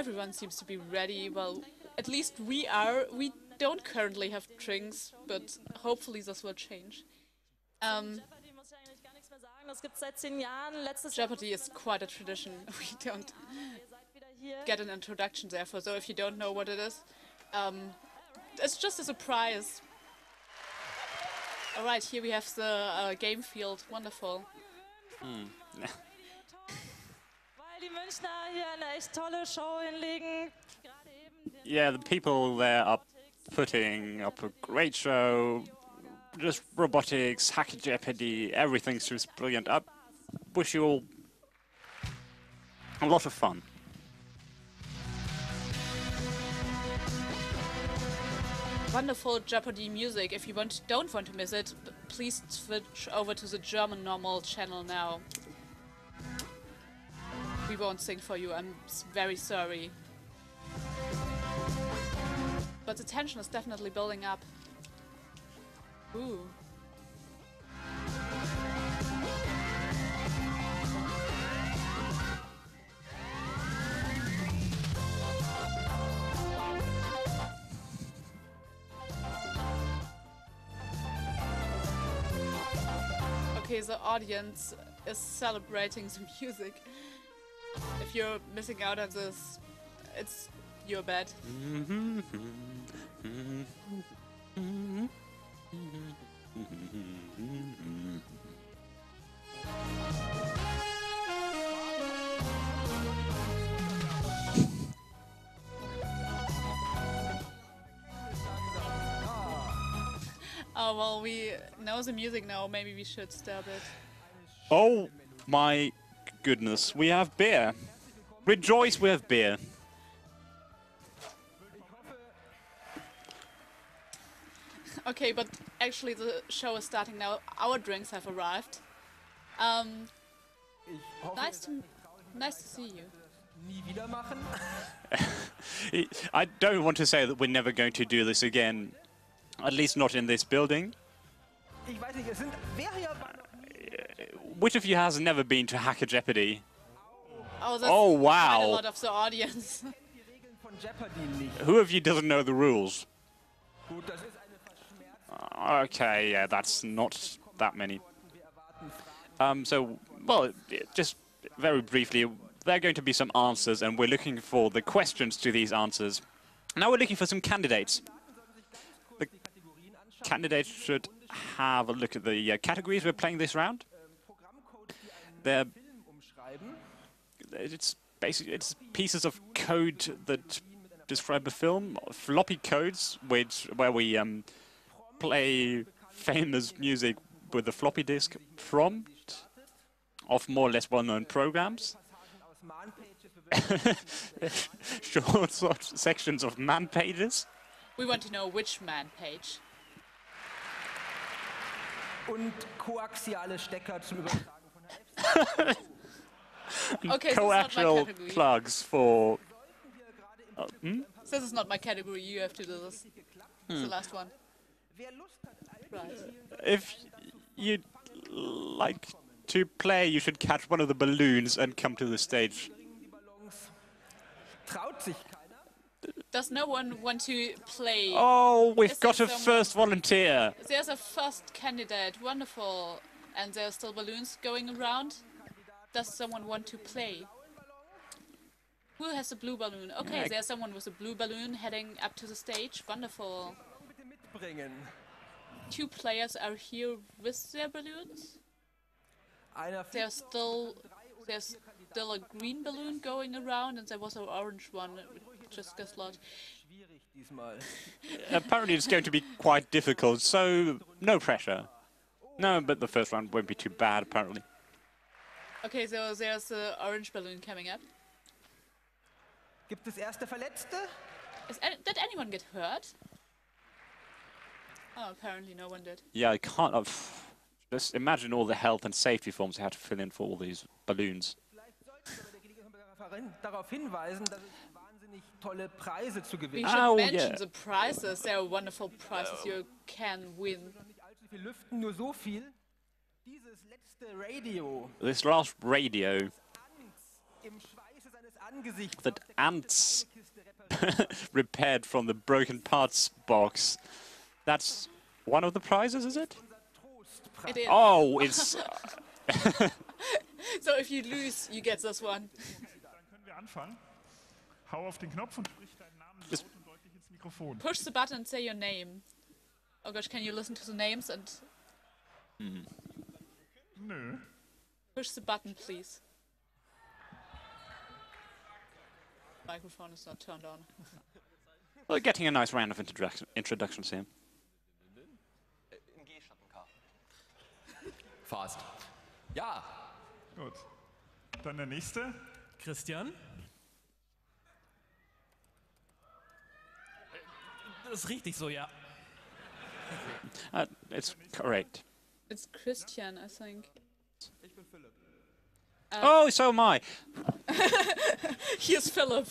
Everyone seems to be ready. Well, at least we are. We don't currently have drinks, but hopefully this will change. Um, Jeopardy is quite a tradition. We don't get an introduction, therefore, so if you don't know what it is, um, it's just a surprise. Alright, here we have the uh, game field. Wonderful. Yeah, the people there are putting up a great show. Just robotics, hacker Jeopardy, everything's just brilliant. I wish you all a lot of fun. Wonderful Jeopardy music. If you want, don't want to miss it, please switch over to the German normal channel now. We won't sing for you, I'm very sorry. But the tension is definitely building up. Ooh. Okay, the audience is celebrating the music. If you're missing out on this, it's your bad. Oh, well, we know the music now. Maybe we should stop it. Oh my goodness, we have beer. Rejoice, we have beer. Okay, but actually the show is starting now. Our drinks have arrived. Um, nice to, nice to see you. I don't want to say that we're never going to do this again, at least not in this building. Which of you has never been to Hacker Jeopardy? Oh, that's Oh, wow. a lot of the audience. Who of you doesn't know the rules? Okay, yeah, that's not that many. Um, so, well, just very briefly, there are going to be some answers, and we're looking for the questions to these answers. Now we're looking for some candidates. The candidates should have a look at the uh, categories we're playing this round. They're it's basically it's pieces of code that describe a film, floppy codes, which where we um, play famous music with a floppy disk prompt of more or less well-known programs. Short sort sections of man pages. we want to know which man page. Okay, this is not my Coaxial plugs for uh, hmm? This is not my category. You have to do this. It's the hmm. last one. Right. if you'd like to play, you should catch one of the balloons and come to the stage. Traut sich keiner. Does no one want to play? Oh, we've Is got a someone- first volunteer. There's a first candidate. Wonderful. And there are still balloons going around. Does someone want to play? Who has a blue balloon? Okay, Yeah, there's someone with a blue balloon heading up to the stage. Wonderful. Two players are here with their balloons. Einer There's still there's still a green balloon going around, and there was an orange one. Just got lost. Apparently, it's going to be quite difficult, so no pressure. No, but the first round won't be too bad, apparently. Okay, so there's the orange balloon coming up. Gibt es erste Verletzte? Is any, did anyone get hurt? Oh, apparently no one did. Yeah, I can't. Uh, just imagine all the health and safety forms they had to fill in for all these balloons. Vielleicht sollten wir bei darauf hinweisen, dass es wahnsinnig tolle Preise zu We should Oh, mention yeah. the prizes. There are wonderful prizes you can win. Noch nicht allzu viel lüften, nur so viel. Dieses letzte Radio This last radio im Schweiße seines Angesichts that ants repaired from the broken parts box. That's one of the prizes, is it? It is. Oh, it's uh, So if you lose, you get this one. Dann können wir anfangen. Hau auf den Knopf und sprich deinen Namen Ist- laut und deutlich ins Mikrofon. Push the button and say your name. Oh gosh, can you listen to the names and Nö. push the button, please? Microphone is not turned on. we're getting a nice round of introduction, introductions here. Fast. Ja, Gut. Dann der nächste. Christian? Das ist richtig so, ja. Uh, it's correct. It's Christian, I think. oh, so am I. Here's Philip.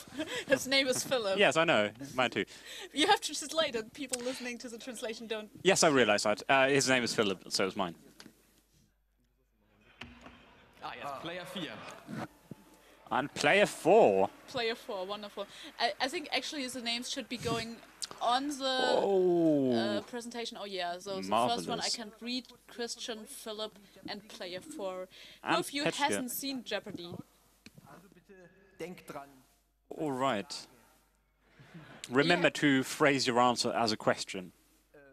His name is Philip. Yes, I know. Mine too. You have to translate it. People listening to the translation don't. Yes, I realise that. Uh, his name is Philip, so is mine. ah, jetzt Player 4. And player four. Player four, wonderful. I, I think actually the names should be going on the Oh. uh, presentation. Oh yeah, so the first one I can read Christian, Philip, and Player four. Who of you Petschke. hasn't seen Jeopardy? Also bitte. All right. Remember to phrase your answer as a question.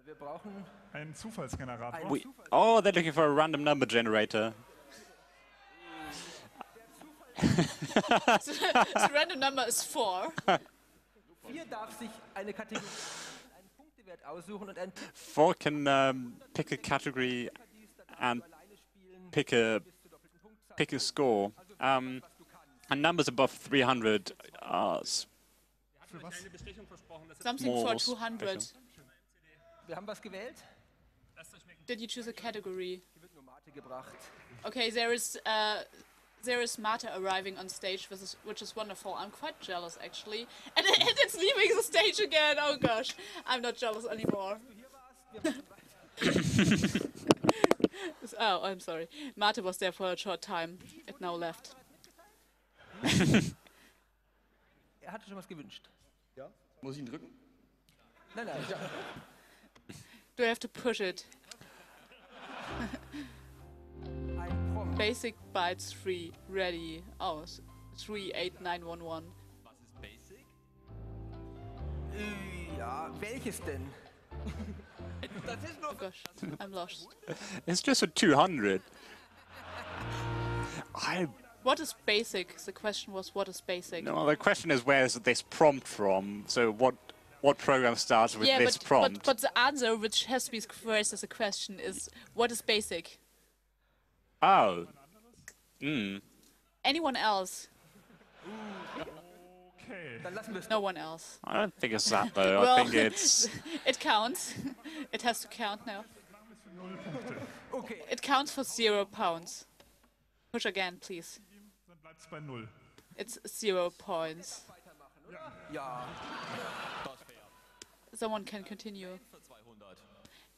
Wir brauchen Ein Zufallsgenerator. ein We, oh, they're looking for a random number generator. the random number is four. Four can um, pick a category and pick a bis zur doppelten Punktzahl. pick a score. Um, and numbers above 300 are s- Für was? Something More for 200. special. Wir haben was gewählt. Did you choose a category? Hier wird nur Mate gebracht. Okay, there is uh, there is Mate arriving on stage, which is, which is wonderful. I'm quite jealous actually, and, it, and it's leaving the stage again. Oh gosh, I'm not jealous anymore. oh, I'm sorry. Mate was there for a short time. It now left. Er hatte schon was gewünscht. Ja? Muss ich ihn drücken? Nein, nein. Do I have to push it? Ein Prompt. Basic bytes 3 ready. Oh, s- 38911. Was ist Basic? Äh, Ja, welches denn? Äh, das ist nur Oh gosh, I'm lost. It's just a 200. I What is basic? The question was, what is basic? no. The question is, where is this prompt from? So what what program starts with yeah, this but, but prompt? but the answer, which has to be phrased as a question, is what is basic? Oh, mm. Anyone else? Okay. Dann lassen wir es. No one else. I don't think it's that though. Well, I think it's It counts. it has to count now. Okay, It counts for zero pounds. Push again, please. Dann bleibt es bei null. It's zero points. Someone can continue.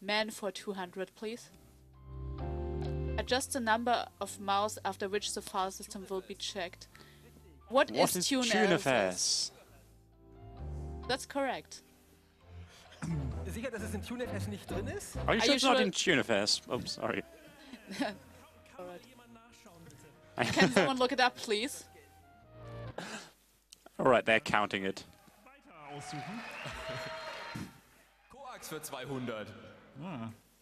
Man for 200, please. Uh, Adjust the number of mouse after which the file system will be checked. What, what is is TuneFS? TuneFS? That's correct. Sicher, dass es in TuneFS nicht drin ist? Are you sure it's not sure- in TuneFS? Oh, sorry. Alright. Can someone look it up, please? All right, they're counting it. Weiter aussuchen. Koax für 200.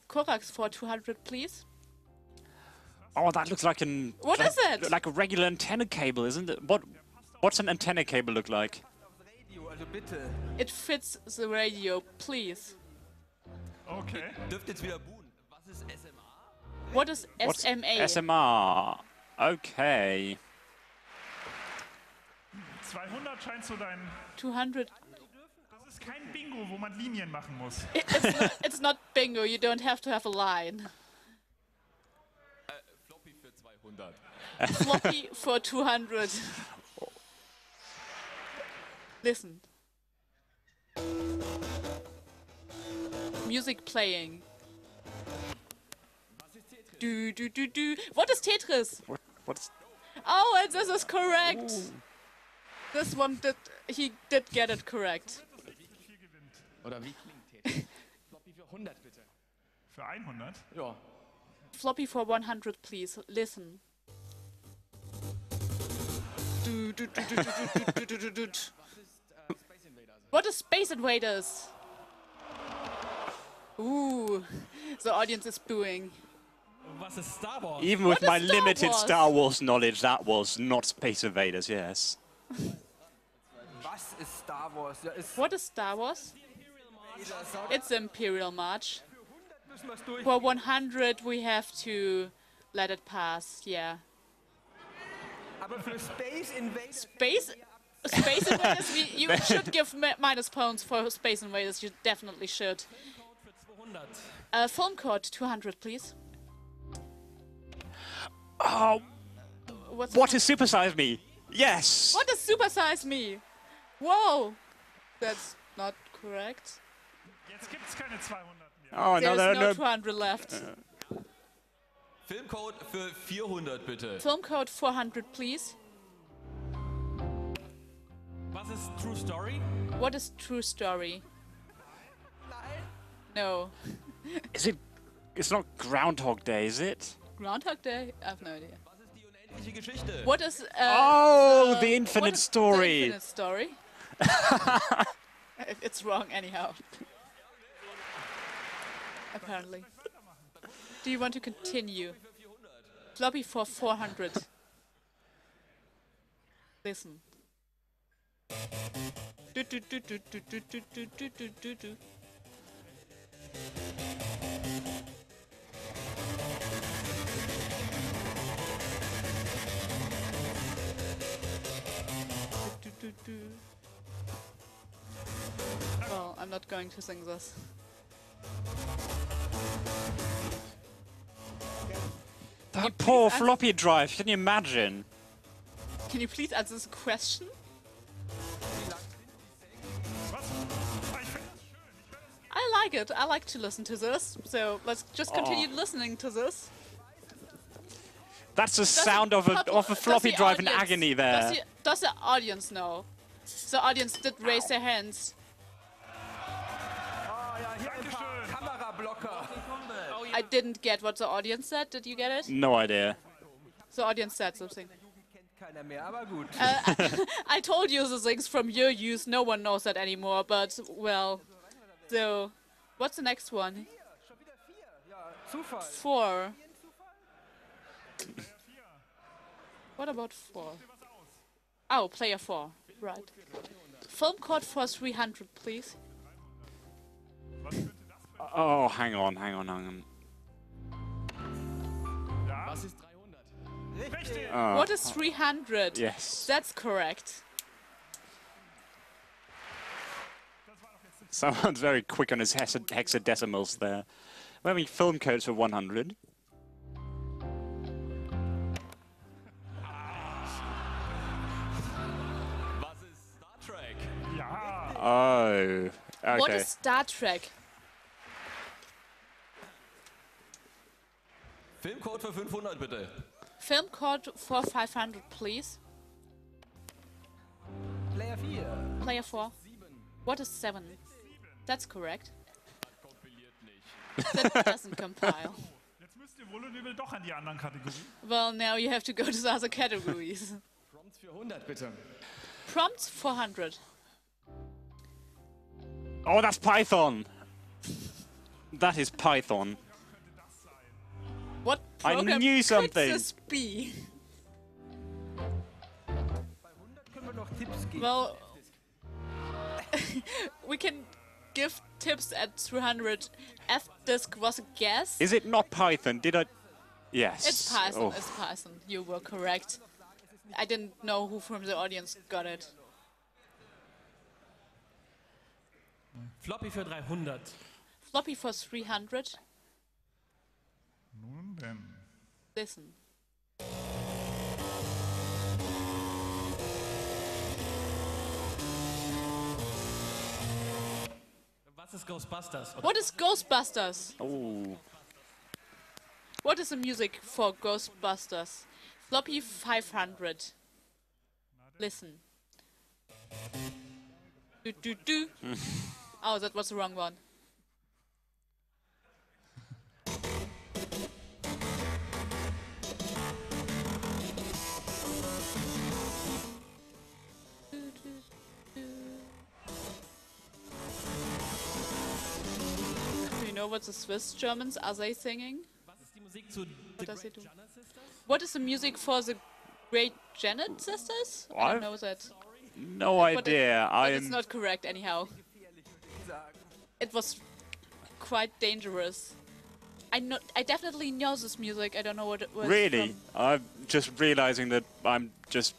Coax for 200, please. Oh, that looks like an What like, is it? Like a regular antenna cable, isn't it? What what's an antenna cable look like? Aufs Radio, also bitte. It fits the radio, please. Okay. Dürft jetzt wieder buhen. Was ist SMA? What is SMA? SMR. Okay. 200 scheint so dein. 200. Das ist kein Bingo, wo man Linien machen muss. It's, not, it's not bingo, you don't have to have a line. Floppy 200. Floppy for 200. Listen. Music playing. Do do do do. What is Tetris? What, what's Oh, and this is correct. This one did. He did get it correct. Oder wie klingt Tetris? Floppy für 100 bitte. Für 100. Floppy for 100, please. Listen. What is Space Invaders? Ooh, the audience is booing. Was Star Wars? Even with What my Star limited Wars? Star Wars knowledge, that was not Space Invaders, yes. Was ist Star Wars? Ja, ist What is Star Wars? It's Imperial March. müssen wir's durch. For 100, we have to let it pass. Yeah. Aber für Space Invaders Space. Space Invaders, we, you should give mi- minus points for Space Invaders. You definitely should. Für 200. Uh, film code 200, please. Oh, What's what is Supersize Me? Yes! What is supersize me? Whoa, that's not correct. Jetzt gibt keine 200 mehr. Oh, no, There's no, no no. 200 left. Filmcode für 400 bitte. Film code 400, please. Was ist True Story? What is true story? No. Is it. It's not Groundhog Day, is it? Groundhog Day? I have no idea. Was ist die unendliche Geschichte? What is? Uh, Oh, uh, the Infinite is Story. The infinite story. It's wrong anyhow. Apparently. Do you want to continue? Floppy for 400. Listen. Du, du, du, du, du, du, du. Du, du, du, du. Well, I'm not going to sing this. That poor floppy drive, can you imagine? Can you please answer this question? Was? Ich finde das schön. Ich höre das I like it. I like to listen to this. So let's just continue oh. listening to this. That's the Does sound the of a, of a floppy the drive in audience- agony Does there. the, does the audience know? The audience did raise their hands. Oh ja, hier ein paar Dankeschön. Kamerablocker. I didn't get what the audience said. Did you get it? No idea. The audience said something. Kennt keiner mehr, aber gut. I told you the things from your use. No one knows that anymore. But well, so what's the next one? Schon wieder vier. Ja, Zufall. Four. What about four? Oh, player four. Right. Film code for 300, please. Oh, hang on, hang on, hang on. 300? Oh, What is 300? yes. That's correct. Someone's very quick on his hexa- hexadecimals there. Let me film codes for 100. Was Star Trek? Ja, Oh, What okay. is Star Trek? Filmcode für 500 bitte. Film code for 500, please. Player 4. Player 4. What is 7? That's correct. Kompiliert nicht. That doesn't compile. jetzt müsst ihr wohl und übel doch an die anderen Kategorien. Well, now you have to go to the other categories. Prompts für 100 bitte. Prompts 400. Oh, that's Python. That is Python. What I program knew could something. this be? Bei 100 können wir noch Tipps geben. Well, we can give tips at 300. F-Disk was a guess. Is it not Python? Did I? Yes. It's Python. Oh. It's Python. You were correct. I didn't know who from the audience got it. Floppy for 300. Floppy for 300. Nun denn. Listen. Was ist Ghostbusters? What is Ghostbusters? Oh. What is the music for Ghostbusters? Floppy 500. Listen. Do, do, do. oh, that was the wrong one. know what the Swiss Germans are they singing? What is the music for the Great Giana Sisters? I don't know that. No idea. But, it's not correct anyhow. It was quite dangerous. I know. I definitely know this music. I don't know what it was. Really, from. I'm just realizing that I'm just.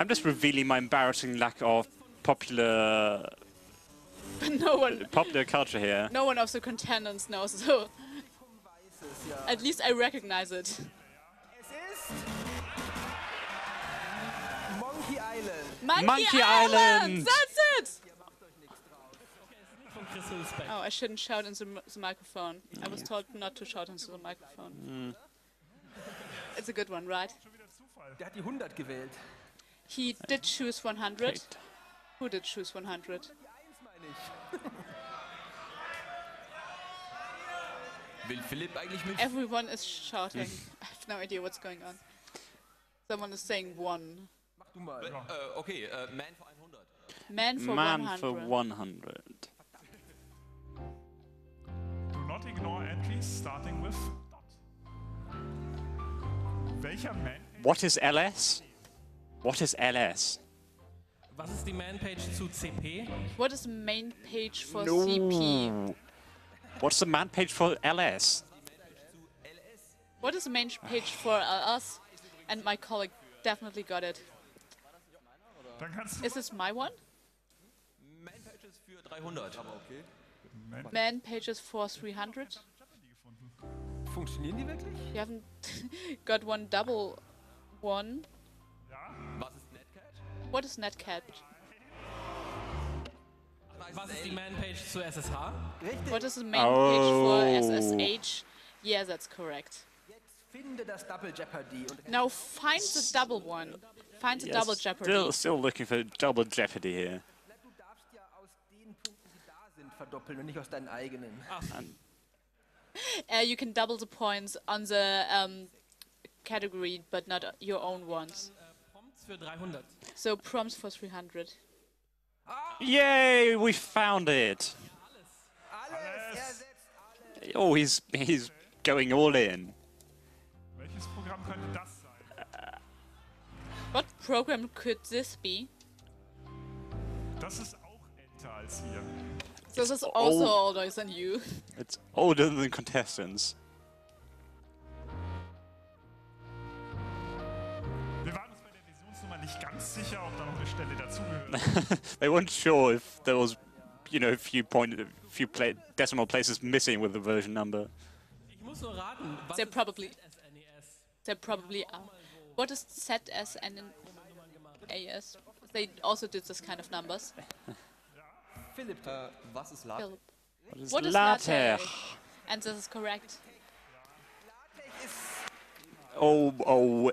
I'm just revealing my embarrassing lack of popular no one. popular culture here. No one of the contendants knows. So at least I recognize it. Monkey Island. Monkey, Monkey Island. Island. That's it. Von Chris Hülsbeck. Oh, I shouldn't shout into the, the microphone. I was told not to shout into the microphone. Hmm. It's a good one, right? Der hat die 100 gewählt. He did choose 100. Great. Who did choose 100? Die 1 meine ich. Will Philipp eigentlich mit? Everyone is shouting. Hm. I have no idea what's going on. Someone is saying one. Mach du mal. Äh, okay, äh, Man für 100. Man for Man 100. for 100. Do not ignore entries starting with dot. Welcher Man What is LS? What is LS? Was ist die Manpage zu CP? What is the main page for CP? What's the man page for LS? What is the main page for us? And my colleague definitely got it. Dann kannst du Is this my one? Man Pages für 300. Man pages for 300? Funktionieren die wirklich? You haven't got one double one. Was ist Netcat? What is Netcat? Was ist die Manpage zu SSH? Richtig. What is the main page for Oh. SSH? Yeah, that's correct. Jetzt finde das Double Jeopardy. Und Now find the double one. Find the Yes, double jeopardy. Still, still looking for double jeopardy here. du darfst ja aus den Punkten, die da sind, verdoppeln und nicht aus deinen eigenen. Uh, you can double the points on the um, category, but not your own ones. Prompts für 300. So prompts for 300. Yay! We found it. Alles! Oh, he's he's going all in. Welches Programm könnte das sein? What program could this be? Das ist auch älter als ihr. So this is also old. older than you. It's older than contestants. Sicher, ob da noch eine Stelle dazugehört. They weren't sure if there was, you know, a few point, a few pla decimal places missing with the version number. Ich muss nur raten. Was They're probably SNES? they probably are. What is ZS and AS? They also did this kind of numbers. Philipp. Äh, was ist LaTeX? Philip. What is What is LaTeX? LaTeX? And this is correct. Oh, oh.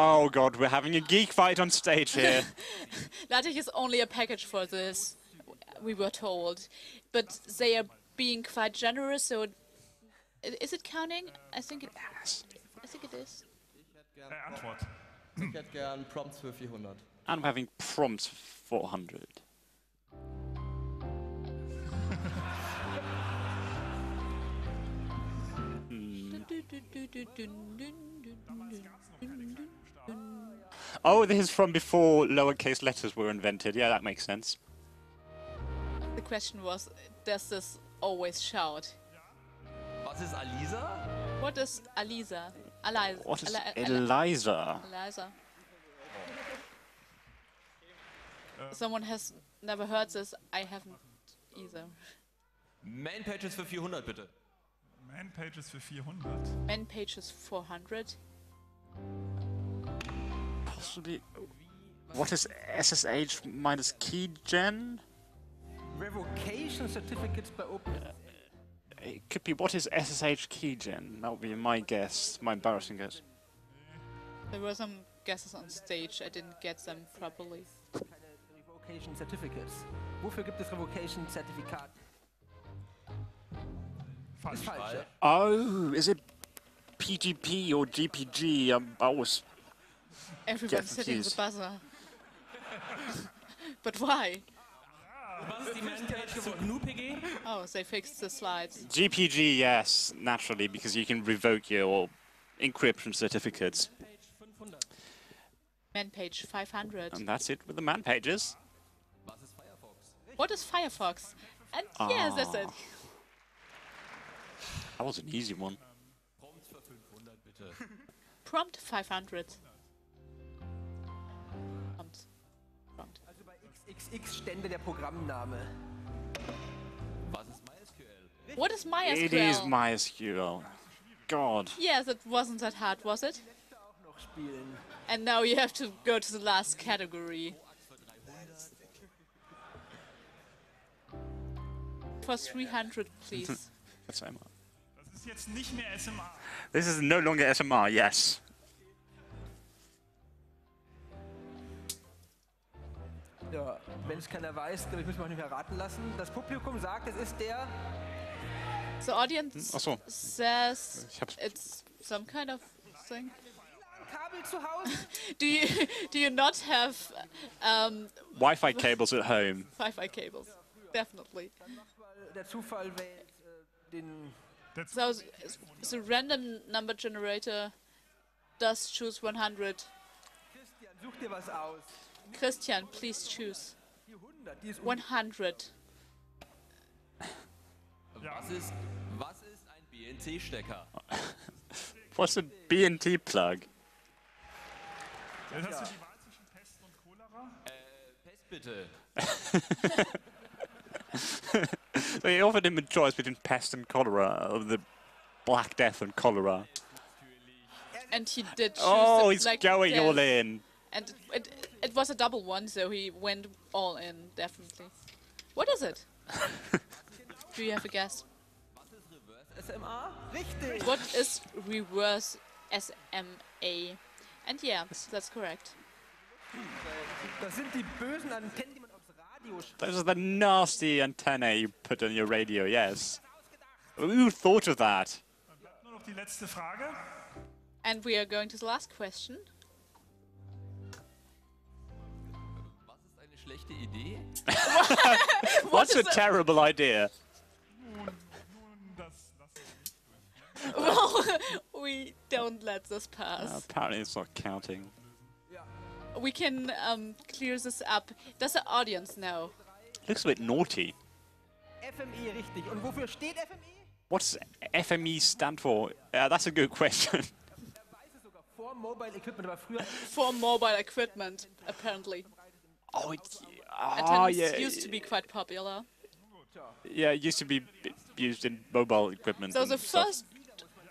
Oh god, we're having a geek fight on stage here. LaTeX is only a package for this, we were told. But they are being quite generous, so i- is it counting? I think it. I think it is. Äh, Antwort. Ich hätte gern Prompts für 400. and we're having prompts 400. Oh, this is from before lowercase letters were invented. Yeah, that makes sense. The question was, does this always shout? What is ist Alisa? What is Alisa? Eliza. What is Eli- Eli- Eliza? Eliza. Someone has never heard this. I haven't either. Man Pages für 400, bitte. Man Pages für 400. Man pages 400. Possibly. What is SSH minus keygen? Revocation Certificates bei Open. It could be what is SSH keygen? That would be my guess, my embarrassing guess. There were some guesses on stage. I didn't get them properly. Revocation Certificates. Wofür gibt es Revocation Zertifikate? Ist falsch. Oh, is it PGP or GPG? Um, I was. Everyone's hitting the buzzer. but why? Was ist die Manpage zu GNU-PG? Oh, they fixed the slides. GPG, yes, naturally, because you can revoke your encryption certificates. Man page 500. And that's it with the man pages. What is Firefox? And yes, that's it. Ah. That was an easy one. Prompt 500. Bei XXX stände der Programmname. What is It is MySQL? MySQL. God. yes, it wasn't that hard, was it? And now you have to go to the last category. For 300, please. SMR. Das ist jetzt nicht mehr SMA. This is no longer SMR, yes. Ja, wenn es keiner weiß, glaube ich, müssen wir auch nicht mehr raten lassen. Das Publikum sagt, es ist der the audience Ach so. says Ich hab's- it's some kind of thing. Kabel zu Hause. Do you do you not have um, Wi-Fi cables at home. Wi-Fi cables? Definitely. Der Zufall wählt äh, den So the random number generator does choose 100. Christian, such dir was aus. Christian, please choose 100, die ist 100. Was ist, was ist ein BNC-Stecker? What's a BNC plug? Jetzt hast du die Wahl zwischen Pest und Cholera. Äh, pest bitte. So he offered him a choice between pest and cholera, or the Black Death and cholera. And he did choose Oh, the he's Black going all in. And it, it, it was a double one, so he went all in, definitely. What is it? Do you have a guess? SMA? Richtig. What is reverse SMA? And yeah, that's correct. Das sind die bösen Antennen, die man aufs Radio schreibt. Those are the nasty antennae you put on your radio, yes. Who thought of that? Dann bleibt nur noch die letzte Frage. And we are going to the last question. Schlechte Idee? What's a terrible idea? Nun, nun, das lassen wir nicht. Well, we don't let this pass. Apparently it's not counting. We can um, clear this up. Does the audience know? Looks a bit naughty. FME richtig. Und wofür steht E? FME? What's FME stand for? Uh, that's a good question. Weiß es sogar vor Mobile Equipment, aber früher For mobile equipment, apparently. Oh, it, oh yeah. used to be quite popular. Yeah, it used to be b- used in mobile equipment. So and the stuff. first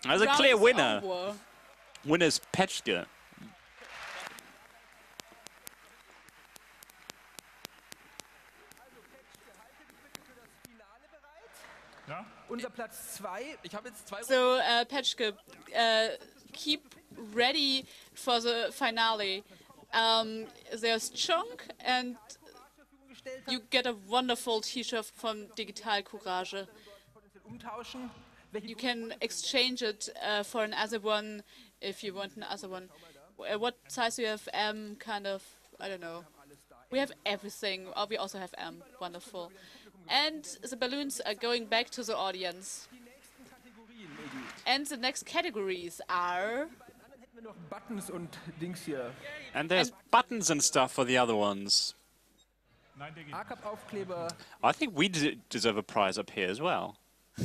There's a clear winner. over. Winner's Petschke. Ja? unser Platz 2. Ich habe jetzt zwei So, uh, Petschke, uh, keep ready for the finale. Um, there's Chunk, and you get a wonderful T-shirt from Digitalcourage. You can exchange it uh, for another one if you want another one. Uh, what size do you have? M, kind of, I don't know. We have everything. Oh, we also have M. Wonderful. And the balloons are going back to the audience. And the next categories are And there's buttons and stuff for the other ones. Nein, der geht. ACAP Aufkleber. I think we deserve a prize up here as well.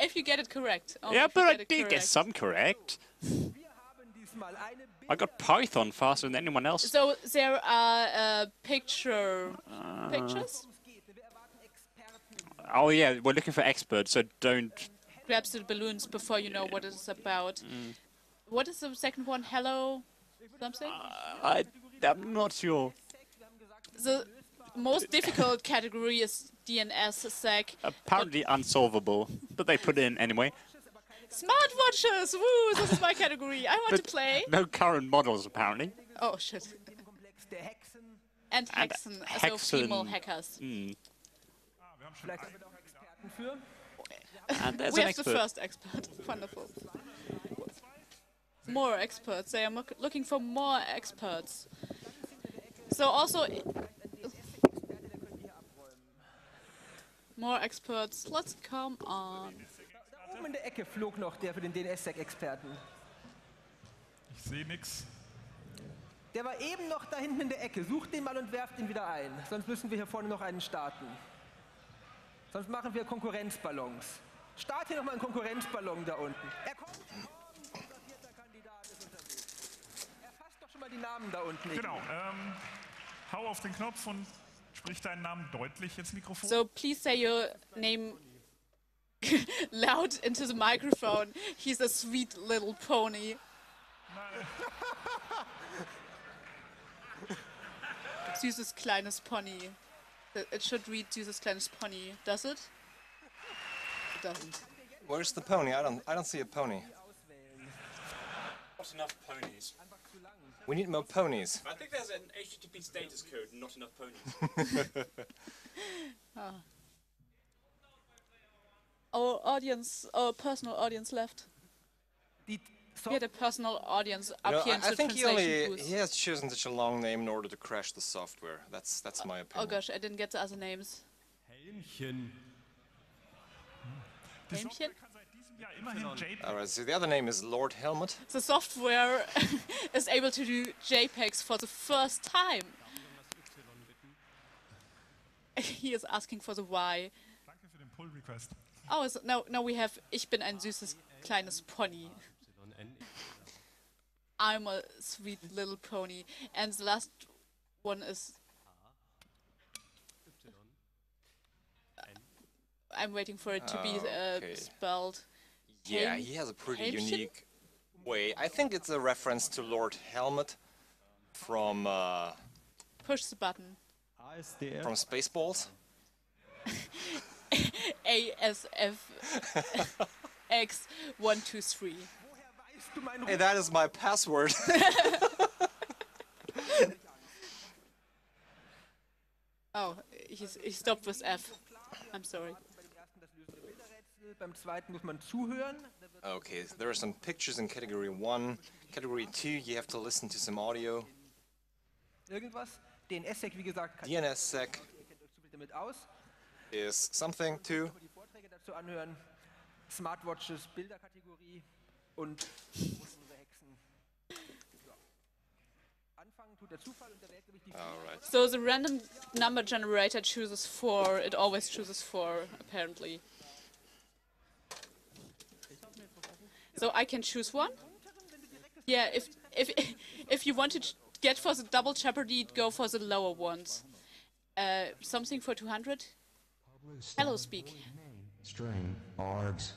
if you get it correct. Yeah, but I get it did get some correct. Wir haben diesmal eine B I got Python faster than anyone else. So there are uh, picture Uh, pictures. geht. Wir erwarten Experten. Oh yeah, we're looking for experts, so don't. Grabs the balloons before you know what it's about. What is the second one? Hello, something. I, I'm not sure. the most difficult category is DNS sec. Apparently unsolvable, but they put it in anyway. Smartwatches! Woo! This is my category. I want to play. No current models, apparently. Oh shit. Komplex der Hexen. And And Hexen, so female Hexen. hackers. Ah, wir haben schon Vielleicht haben wir da auch Experten für. And there's we an have the expert. first expert. Wonderful. More experts. They are look- looking for more experts. So also more experts. Let's come on. Da oben in der Ecke flog noch der für den DNS-Sec-Experten. Ich sehe nix. Der war eben noch da hinten in der Ecke. Sucht den mal und werft ihn wieder ein. Sonst müssen wir hier vorne noch einen starten. Sonst machen wir Konkurrenzballons. Start hier nochmal einen Konkurrenzballon da unten. Er kommt. Die Namen da unten. Genau. Ähm, hau auf den Knopf und sprich deinen Namen deutlich ins Mikrofon. So please say your name loud into the microphone. He's a sweet little pony. Süßes kleines Pony. It should read süßes kleines Pony. Does it? It doesn't. Where's the pony? I don't I don't see a pony. Not enough ponies. We need more ponies. I think there's an HTTP status code, not enough ponies. Ah. Our audience, our personal audience left. Die We had a personal audience up You know, here I, in I the think he only booth. he has chosen such a long name in order to crash the software. That's that's oh, my oh opinion. Oh gosh, I didn't get the other names. Helmchen. Die All right. So the other name is Lord Helmet. The software is able to do JPEGs for the first time. he is asking for the Y. Danke für den Pull Request. Oh, so now, now we have Ich bin ein süßes kleines Pony. I'm a sweet little pony. And the last one is. I'm waiting for it to be uh, Okay. spelled. Yeah, he has a pretty Helmchen? unique way. I think it's a reference to Lord Helmet from uh, Push the button. from Spaceballs. ASF X one two three. Hey, that is my password. Oh, he's, he stopped with F. I'm sorry. Bei dem ersten das Lösen der Bilderrätsel. Beim zweiten muss man zuhören. Da wird okay, there are some pictures in category one. Category two, you have to listen to some audio. irgendwas. DNS-Sec, wie gesagt, kann DNSSEC ihr kennt euch zufällig damit aus. is something too. Die Vorträge dazu anhören. Smartwatches, Bilderkategorie und unsere Hexen. Ja. Anfangen tut der Zufall und der wählt nämlich die All right. So the random number generator chooses four. It always chooses four, apparently. So I can choose one. Yeah, if if if you want to get for the double jeopardy, go for the lower ones. Uh, something for 200. Hello, speak. String args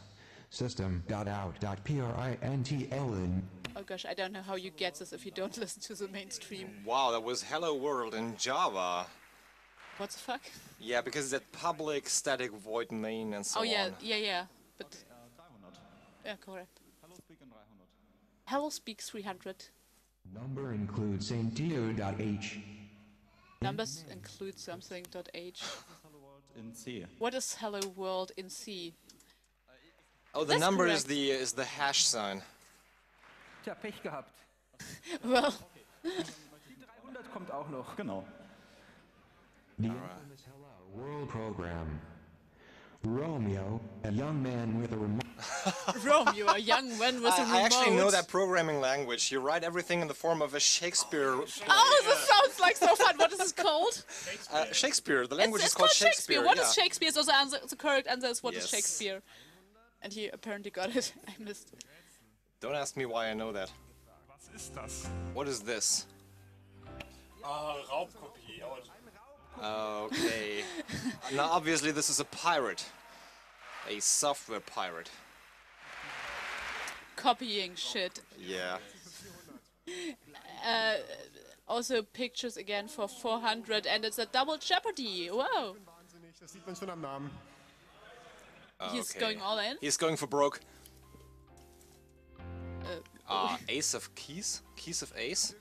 system dot out dot printl Oh gosh, I don't know how you get this if you don't listen to the mainstream. Wow, that was Hello World in Java. What the fuck? Yeah, because that public static void main and so on. Oh yeah, on. yeah, yeah. But yeah, correct. Hello, speak 300. number includes stdio dot h Numbers include something. Dot H. What is hello world in C? Oh, the That's number is the is the hash sign. Tja, Pech gehabt. Well, Die 300 kommt auch noch. Genau. the infamous hello world program romeo a young man with a remote Romeo, a young man with a I, remote. I actually know that programming language. You write everything in the form of a Shakespeare. Oh, this sounds like so fun. What is this called? Uh, Shakespeare. The language it's, is called called Shakespeare. What is yeah. Shakespeare? So the, answer, the correct answer is what is Yes. Shakespeare? And he apparently got it. I missed. Don't ask me why I know that. Was ist das? What is this? Ah, Raubkopie. Okay. now, obviously, this is a pirate. A software pirate. Copying shit. Yeah. Uh, also pictures again for 400 and it's a double jeopardy. Whoa. Das sieht man schon am Namen. He's okay. going all in. He's going for broke. Uh, ace of keys? Keys of ace?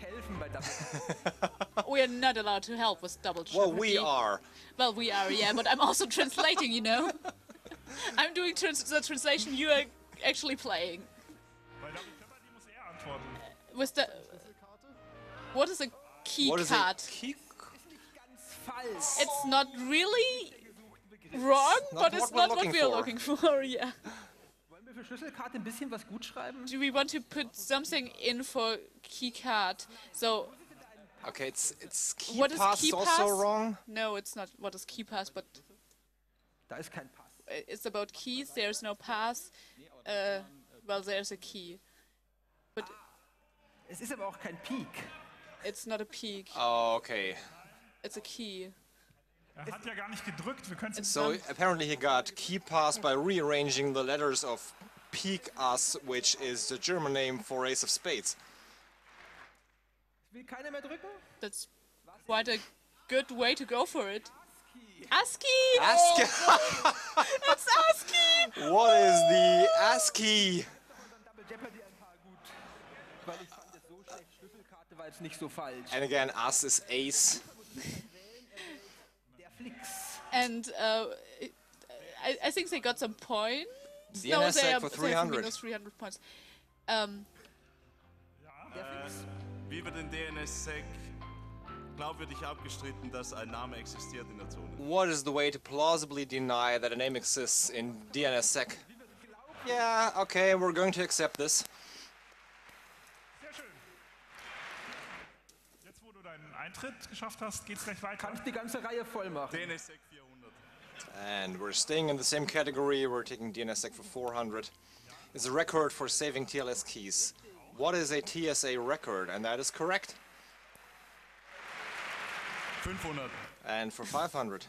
Leider jetzt nicht helfen bei Double we are not allowed to help with double Well, we are. Well, we are, yeah, but I'm also translating, you know. I'm doing trans the translation. You are actually playing. Bei Double Jeopardy muss er antworten. With the what is a key What is card? a key? It's not really wrong, not but it's what we're not what we are for. looking for. Yeah. Wollen wir für Schlüsselkarte ein bisschen was gut? Do we want to put something in for key card? So Okay, it's it's key What is pass key also pass? wrong. no, it's not. What is key pass? But Da ist kein Pass. it's about keys. There's no pass. Uh, well, there's a key, but Es ist aber auch kein Peak. it's not a peak. Oh, okay. It's a key. So apparently he got key pass by rearranging the letters of Pik Ass, which is the German name for Ace of Spades. Will keiner mehr drücken? That's quite a good way to go for it. ASCII! ASCII. It's ASCII! What is the ASCII? Double Jeopardy ein paar gut. Weil ich fand es so schlecht. Schlüsselkarte war jetzt nicht so falsch. And again, Ass is Ace. And uh, it- I, I think they got some points. The no, NSX they are for they have 300. minus 300 points. Um, Wie wird in DNSSEC glaubwürdig abgestritten, dass ein Name existiert in der Zone? What is the way to plausibly deny that a name exists in DNSSEC? Yeah, okay, we're going to accept this. Sehr schön. Jetzt, wo du deinen Eintritt geschafft hast, geht's gleich weiter. Kannst die ganze Reihe voll machen. DNSSEC 400. And we're staying in the same category. We're taking DNSSEC for 400. It's a record for saving TLS keys. What is a TLSA record? And that is correct. 500. And for 500.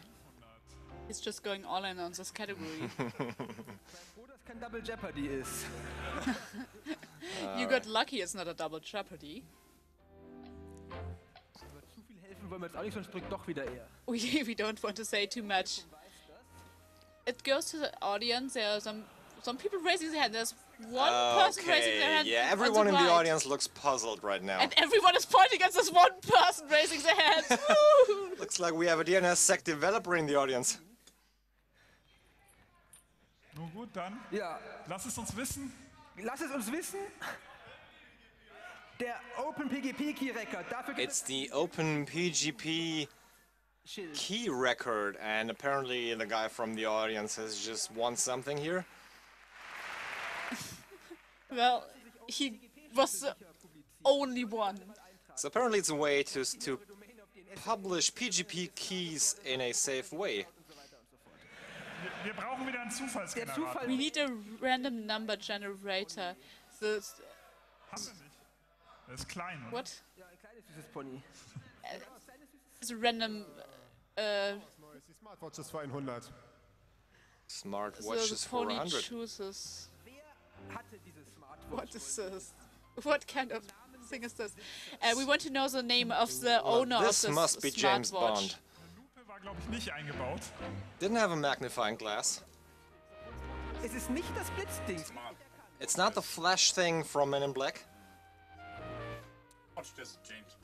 he's just going all in on this category. Froh, dass kein Double Jeopardy ist. you got lucky it's not a double jeopardy. Aber zu viel helfen wollen wir jetzt auch nicht, sonst drückt doch wieder er. We, we don't want to say too much. It goes to the audience. There are some some people raising their hand. There's one person raising their hand. yeah, everyone in the audience looks puzzled right now. And everyone is pointing at this one person raising their hands. Woo! Looks like we have a DNSSEC developer in the audience. Nun gut, dann Ja, lass es uns wissen. lass es uns wissen. Der Open PGP Key Record. Dafür gibt It's the Open PGP es Schild. Key record, and apparently the guy from the audience has just won something here. well, he was the only one. So apparently it's a way to to publish PGP keys in a safe way. Wir, wir brauchen wieder einen Der Zufallsgenerator. Zufall. We need a random number generator. The Haben wir nicht. Der ist klein. oder? what? Ja, ein kleines süßes Pony. It's a random. Uh, Die Smartwatches für 100. so Smartwatches the for 100. chooses. Hatte dieses Smartwatch. What is this? What kind of thing is this? Uh, we want to know the name of the owner This of this must be James. Bond. Lupe war, glaube ich, nicht eingebaut. Didn't have a magnifying glass. Es ist nicht das Blitzding. It's not the flash thing from Men in Black. Watch this, James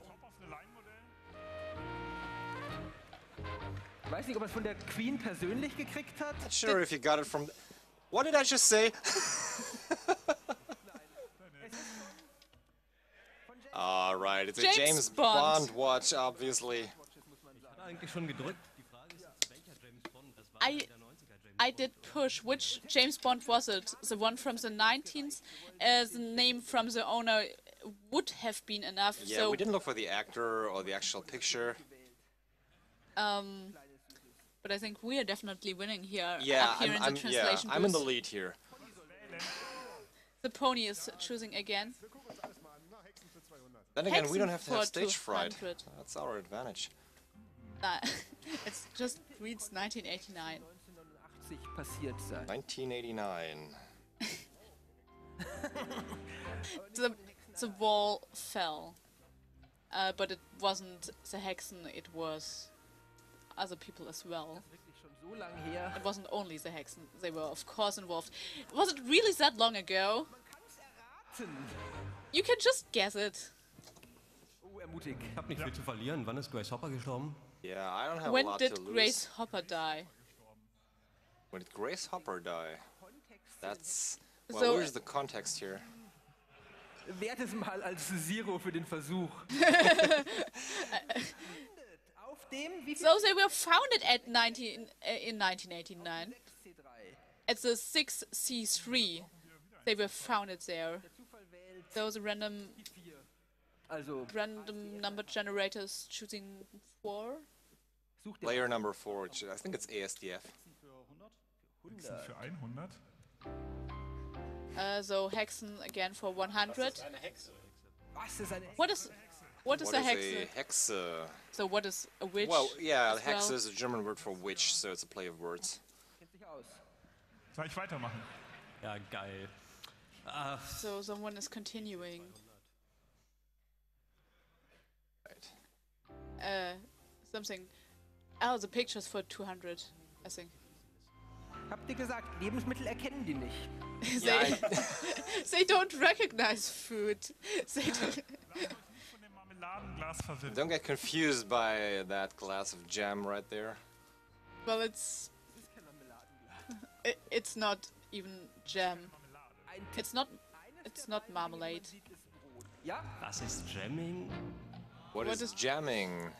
Weiß nicht, ob er es von der Queen persönlich gekriegt hat. Not sure if you got it from. What did I just say? All right, it's a James James Bond. Bond watch, obviously. Eigentlich schon gedrückt. Die Frage ist, welcher James Bond? Das war I der 90er James I did push. Which James Bond was it? The one from the 19th? Uh, the name from the owner would have been enough. Yeah, so we didn't look for the actor or the actual picture. Um, but I think we are definitely winning here. Yeah, here I'm, in the I'm, yeah, I'm in the lead here. The pony is choosing again. Then again, we don't have to have stage fright. That's our advantage. Nah, it's just reads 1989. 80 passiert sein. 1989. The the wall fell, uh, but it wasn't the Haecksen. It was other people as well. Wirklich schon so lang her. It wasn't only the Haecksen. They were of course involved. Was it really that long ago? You can just guess it. Oh, ermutig. Ich habe nicht viel zu verlieren. Wann ist Grace Hopper gestorben? Yeah, I don't have When a lot did to lose. Grace Hopper die? When did Grace Hopper die? That's... Well, So- where's the context here? Wert es mal als Zero für den Versuch. Auf dem, wie viel So they were founded at 19, uh, in 1989. C3? At the 6C3. They were founded there. There was a random Also, random number generators choosing four. such Layer number four, which I think it's ASDF. Haecksen für 100. Uh, so Haecksen again for 100. Was ist eine What is what is What a is Hexe? a hexe? So what is a witch? Well, yeah, as hexe well? is a German word for witch, so it's a play of words. kennt sich aus? Soll ich weitermachen? Ja, geil. Ah, So someone is continuing. Right. Uh, something. Oh, the pictures for 200, I think. Habt ihr gesagt, Lebensmittel erkennen die nicht? they, they don't recognize food. They don't, Von dem Marmeladenglas verwirrt. Don't get confused by that glass of jam right there. well, it's it, it's not even jam. It's not it's not marmalade. Ja? was ist Jamming? What What is is- jamming?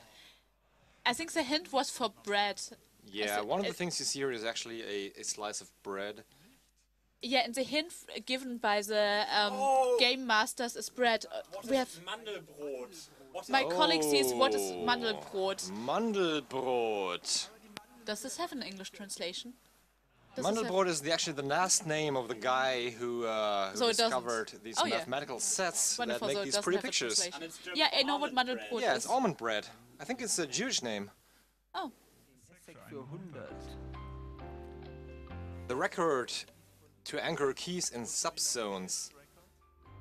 I think the hint was for bread. Yeah, one of the things you see here is actually a, a slice of bread. Yeah, and the hint f- given by the um, game masters is bread. Uh, we have Mandelbrot. What my colleague says what is Oh. Mandelbrot. Mandelbrot. Does this have an English translation? Does Mandelbrot is the, actually the last name of the guy who, uh, who So discovered these Oh, yeah. mathematical sets Wonderful, that make it these pretty pictures. Yeah, I know what Mandelbrot Yeah, is. it's almond bread. I think it's a Jewish name. Oh, Sek für 100. The record to anchor keys in subzones.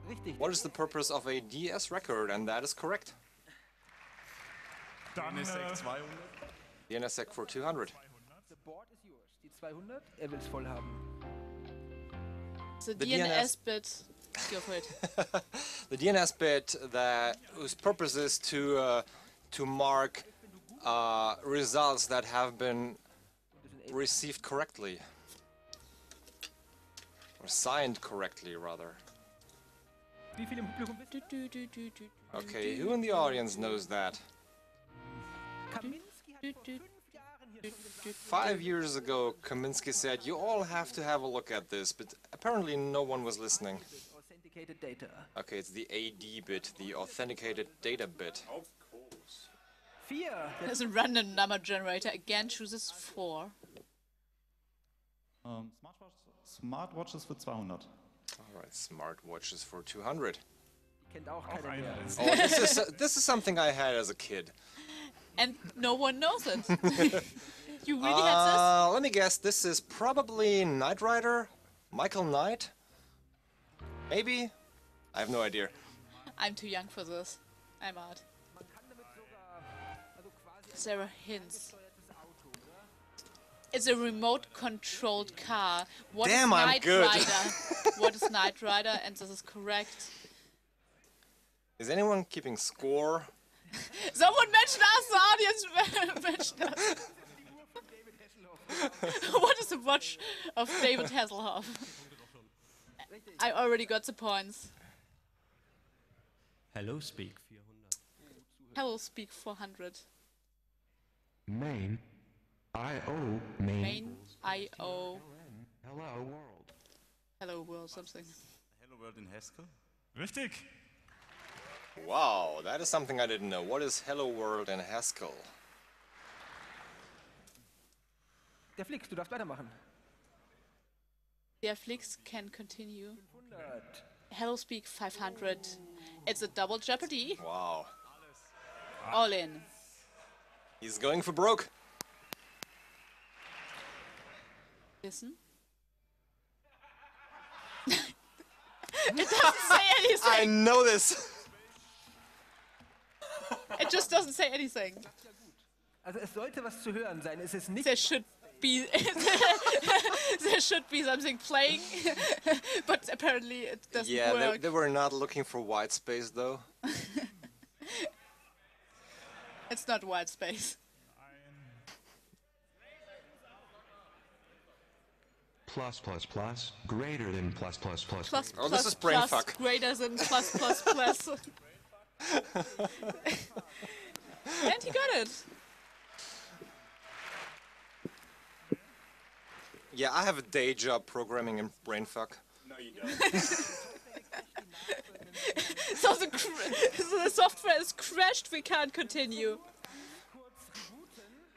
Richtig. What is the purpose of a DS record? And that is correct. Dann NSX äh, 200. The NSEC for 200. The board is yours. Die 200, er will es voll haben. the, The DNS, DNS bit. Go for it. the DNS bit that whose purpose is to uh, to mark uh, results that have been received correctly or signed correctly, rather. Okay, who in the audience knows that? Kaminsky hat do, vor do, fünf Jahren hier schon gesagt, do, Five years ago, Kaminsky said, "You all have to have a look at this," but apparently no one was listening. Okay, it's the AD bit, the authenticated data bit. Vier. Der There's a random number generator. Again, chooses four. Ähm, Smartwatch, Smartwatches für 200. All right, smartwatches for 200. kennt auch auch keiner mehr. Oh, this is this is something I had as a kid. And no one knows it. you really had Uh, let me guess. This is probably Knight Rider, Michael Knight. Maybe. I have no idea. I'm too young for this. I'm out. Man kann damit sogar, also quasi ein Sarah hints. Gesteuertes It's a remote-controlled car. What Damn, I'm Knight good. Rider? what is Knight Rider? And this is correct. Is anyone keeping score? Someone mentioned us. The audience mentioned us. what is the watch of David Hasselhoff? I already got the points. Hello Speak 400. I will speak 400. Main. I-O. Main. Main I.O. Hello world. Hello world something. Hello World in Haskell. Richtig. Wow, that is something I didn't know. What is Hello World in Haskell? Der Flix, du darfst weitermachen. Der Flix can continue. 100. Hello Speak 500. It's a double jeopardy. Wow, All in. he's going for broke. Listen. it doesn't say anything. I know this. It just doesn't say anything. Also es sollte was zu hören sein. Es ist nicht There should be there should be something playing, but apparently it doesn't Yeah, they, work. they were not looking for white space though. It's not white space. Plus plus plus greater than plus plus plus. Plus Oh, plus this is brain plus fuck. greater than plus plus plus. and he got it. Yeah, I have a day job programming in brainfuck. No, you don't. So the, cr- so the software is crashed. We can't continue.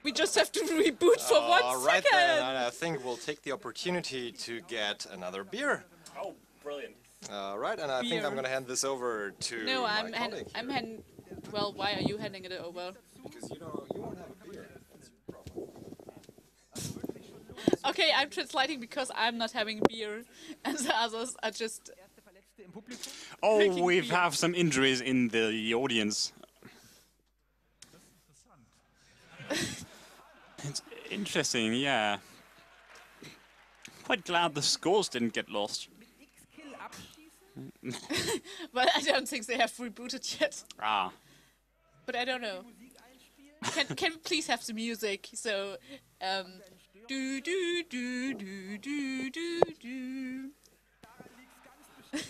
We just have to reboot for one All second. then, I think we'll take the opportunity to get another beer. Oh, brilliant. All right, and I think I'm gonna hand this over to No, my I'm hand- colleague. I'm hand. Well, why are you handing it over? Because you know you won't have a beer. That's your problem. Okay, I'm translating because I'm not having beer, and the others are just. Oh, we beer. have some injuries in the audience. It's interesting, yeah. Quite glad the scores didn't get lost. But I don't think they have rebooted yet. Ah, But I don't know. Can can we please have the music? So, um, do do do do do do do.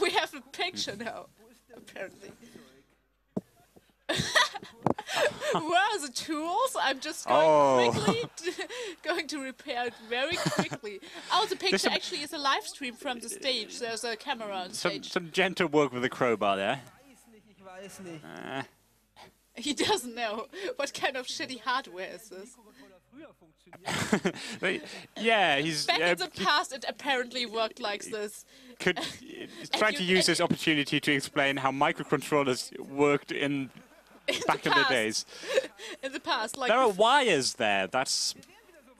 we have a picture now, apparently. Where are the tools? I'm just going Oh. quickly, to, going to repair it very quickly. Oh, the picture some- actually is a live stream from the stage. There's a camera on some, stage. some gentle work with the crowbar there. Ich weiß nicht. Uh, He doesn't know what kind of shitty hardware is this. yeah, he's Back uh, in the past, it apparently worked like this. could to use this opportunity to explain how microcontrollers worked in back in the days. In the past, like There are wires there. That's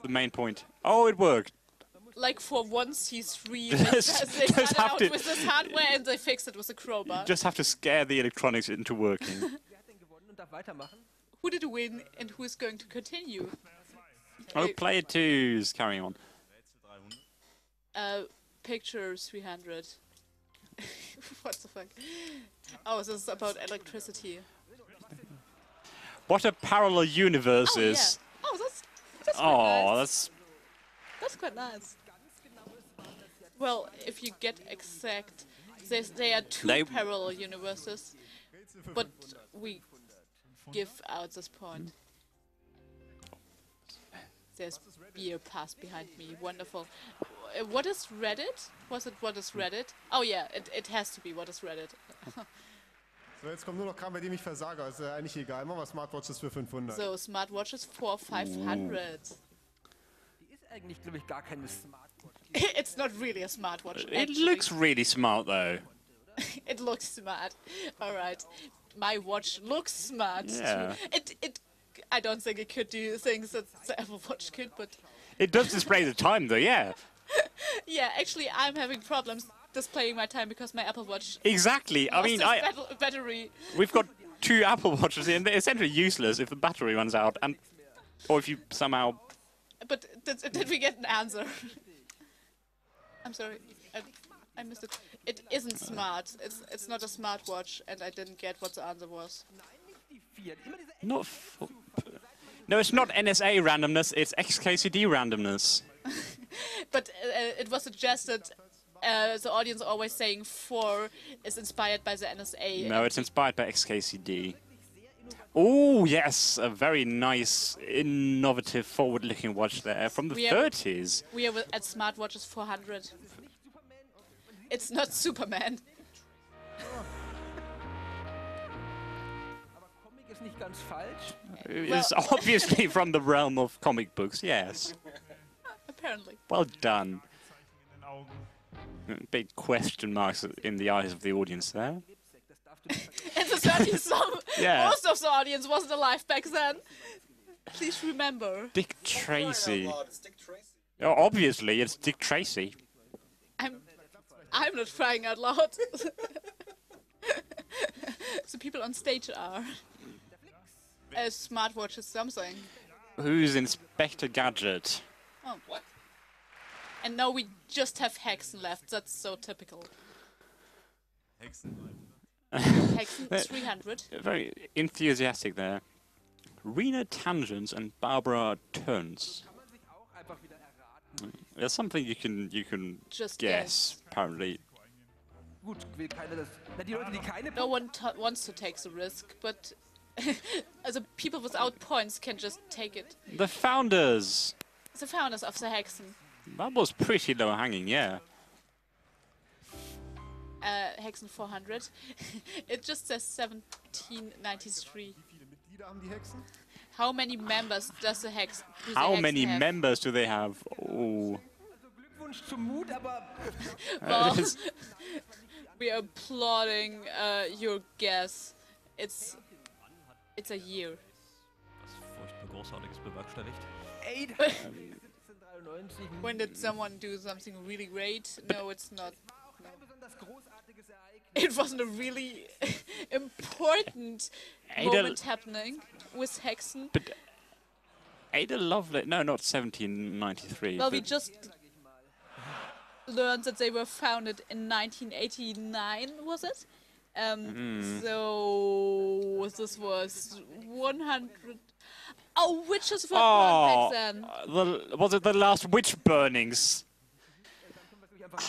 the main point. Oh, it worked. like for one C3, Just- they, they just have out to- with this hardware and they fixed it with a crowbar. Just have to scare the electronics into working. Wer hat denn gewonnen und darf weitermachen? Who did win and who is going to continue? oh, player two's carrying on. Uh, picture 300. what the fuck? Oh, this is about electricity. What a parallel universe Oh, is. yeah. Oh, that's that's quite Oh, nice. that's That's quite nice. Well, if you get exact, there's, there are two They- parallel universes, but we give out this point. There's beer passed behind me. Wonderful. Uh, What is Reddit? Was it what is Reddit? Oh yeah, it, it has to be what is Reddit. So, jetzt kommt nur noch Kram, bei dem ich versage. Ist äh, eigentlich egal. Machen wir Smartwatches für 500. So smartwatches for 500. Die ist eigentlich, glaube ich, gar keine Smartwatch. it's not really a smartwatch. it actually. looks really smart though. it looks smart. All right, my watch looks smart. too. Yeah. It it. I don't think it could do things that the Apple Watch could, but It does display the time though. Yeah, yeah, actually, I'm having problems displaying my time because my Apple Watch. exactly. I mean, I battery. we've got two Apple Watches and they're essentially useless if the battery runs out, and or if you somehow. But did, did we get an answer? I'm sorry, I, I missed it. It isn't smart. It's it's not a smartwatch, and I didn't get what the answer was. Fiat. Immer diese Not. No, it's not NSA randomness. It's XKCD randomness. But uh, it was suggested. Uh, the audience always saying four is inspired by the NSA. No, it's inspired by XKCD. Oh yes, a very nice, innovative, forward-looking watch there from the We are- 30s. We are at smartwatches 400. It's not Superman. Comic ist nicht ganz falsch. It's obviously from the realm of comic books. Yes. Apparently. Well done. In den Augen. Big question marks in the eyes of the audience there. In the 30s, some, Yeah. most of the audience wasn't alive back then. Please remember. Dick Tracy. It's Oh, obviously, it's Dick Tracy. I'm, I'm not crying out loud. the people on stage are. A uh, smartwatch is something. Who's Inspector Gadget? Oh. And now we just have Haecksen left. That's so typical. Haecksen. Haecksen Uh, 300. Very enthusiastic there. Rena Tangens and Barbara Thoens. There's something you can you can Just guess, apparently. Gut, will keiner das. Na, die Leute, die keine No one t- wants to take the risk, but also people without points can just take it. The founders! The founders of the Haecksen. That was pretty low hanging, yeah. Uh, Haecksen 400. it just says 1793. Mitglieder haben die Haecksen? How many members does the Hex? do the How Haecksen many have? members do they have? Oh. Glückwunsch zum Mut, aber Well, we are applauding uh, your guess. It's it's a year. Furchtbar Großartiges bewerkstelligt. Ey, 1793. When did someone do something really great? No, it's not. No. besonders großartiges Ereignis. It wasn't a really important Ada- moment happening with Haecksen. But Ada Lovelace, no, not 1793. Well, we just learned that they were founded in 1989, was it? Um, Mhm. So this was 100. Oh, witches were Oh, then. the, was it the last witch burnings?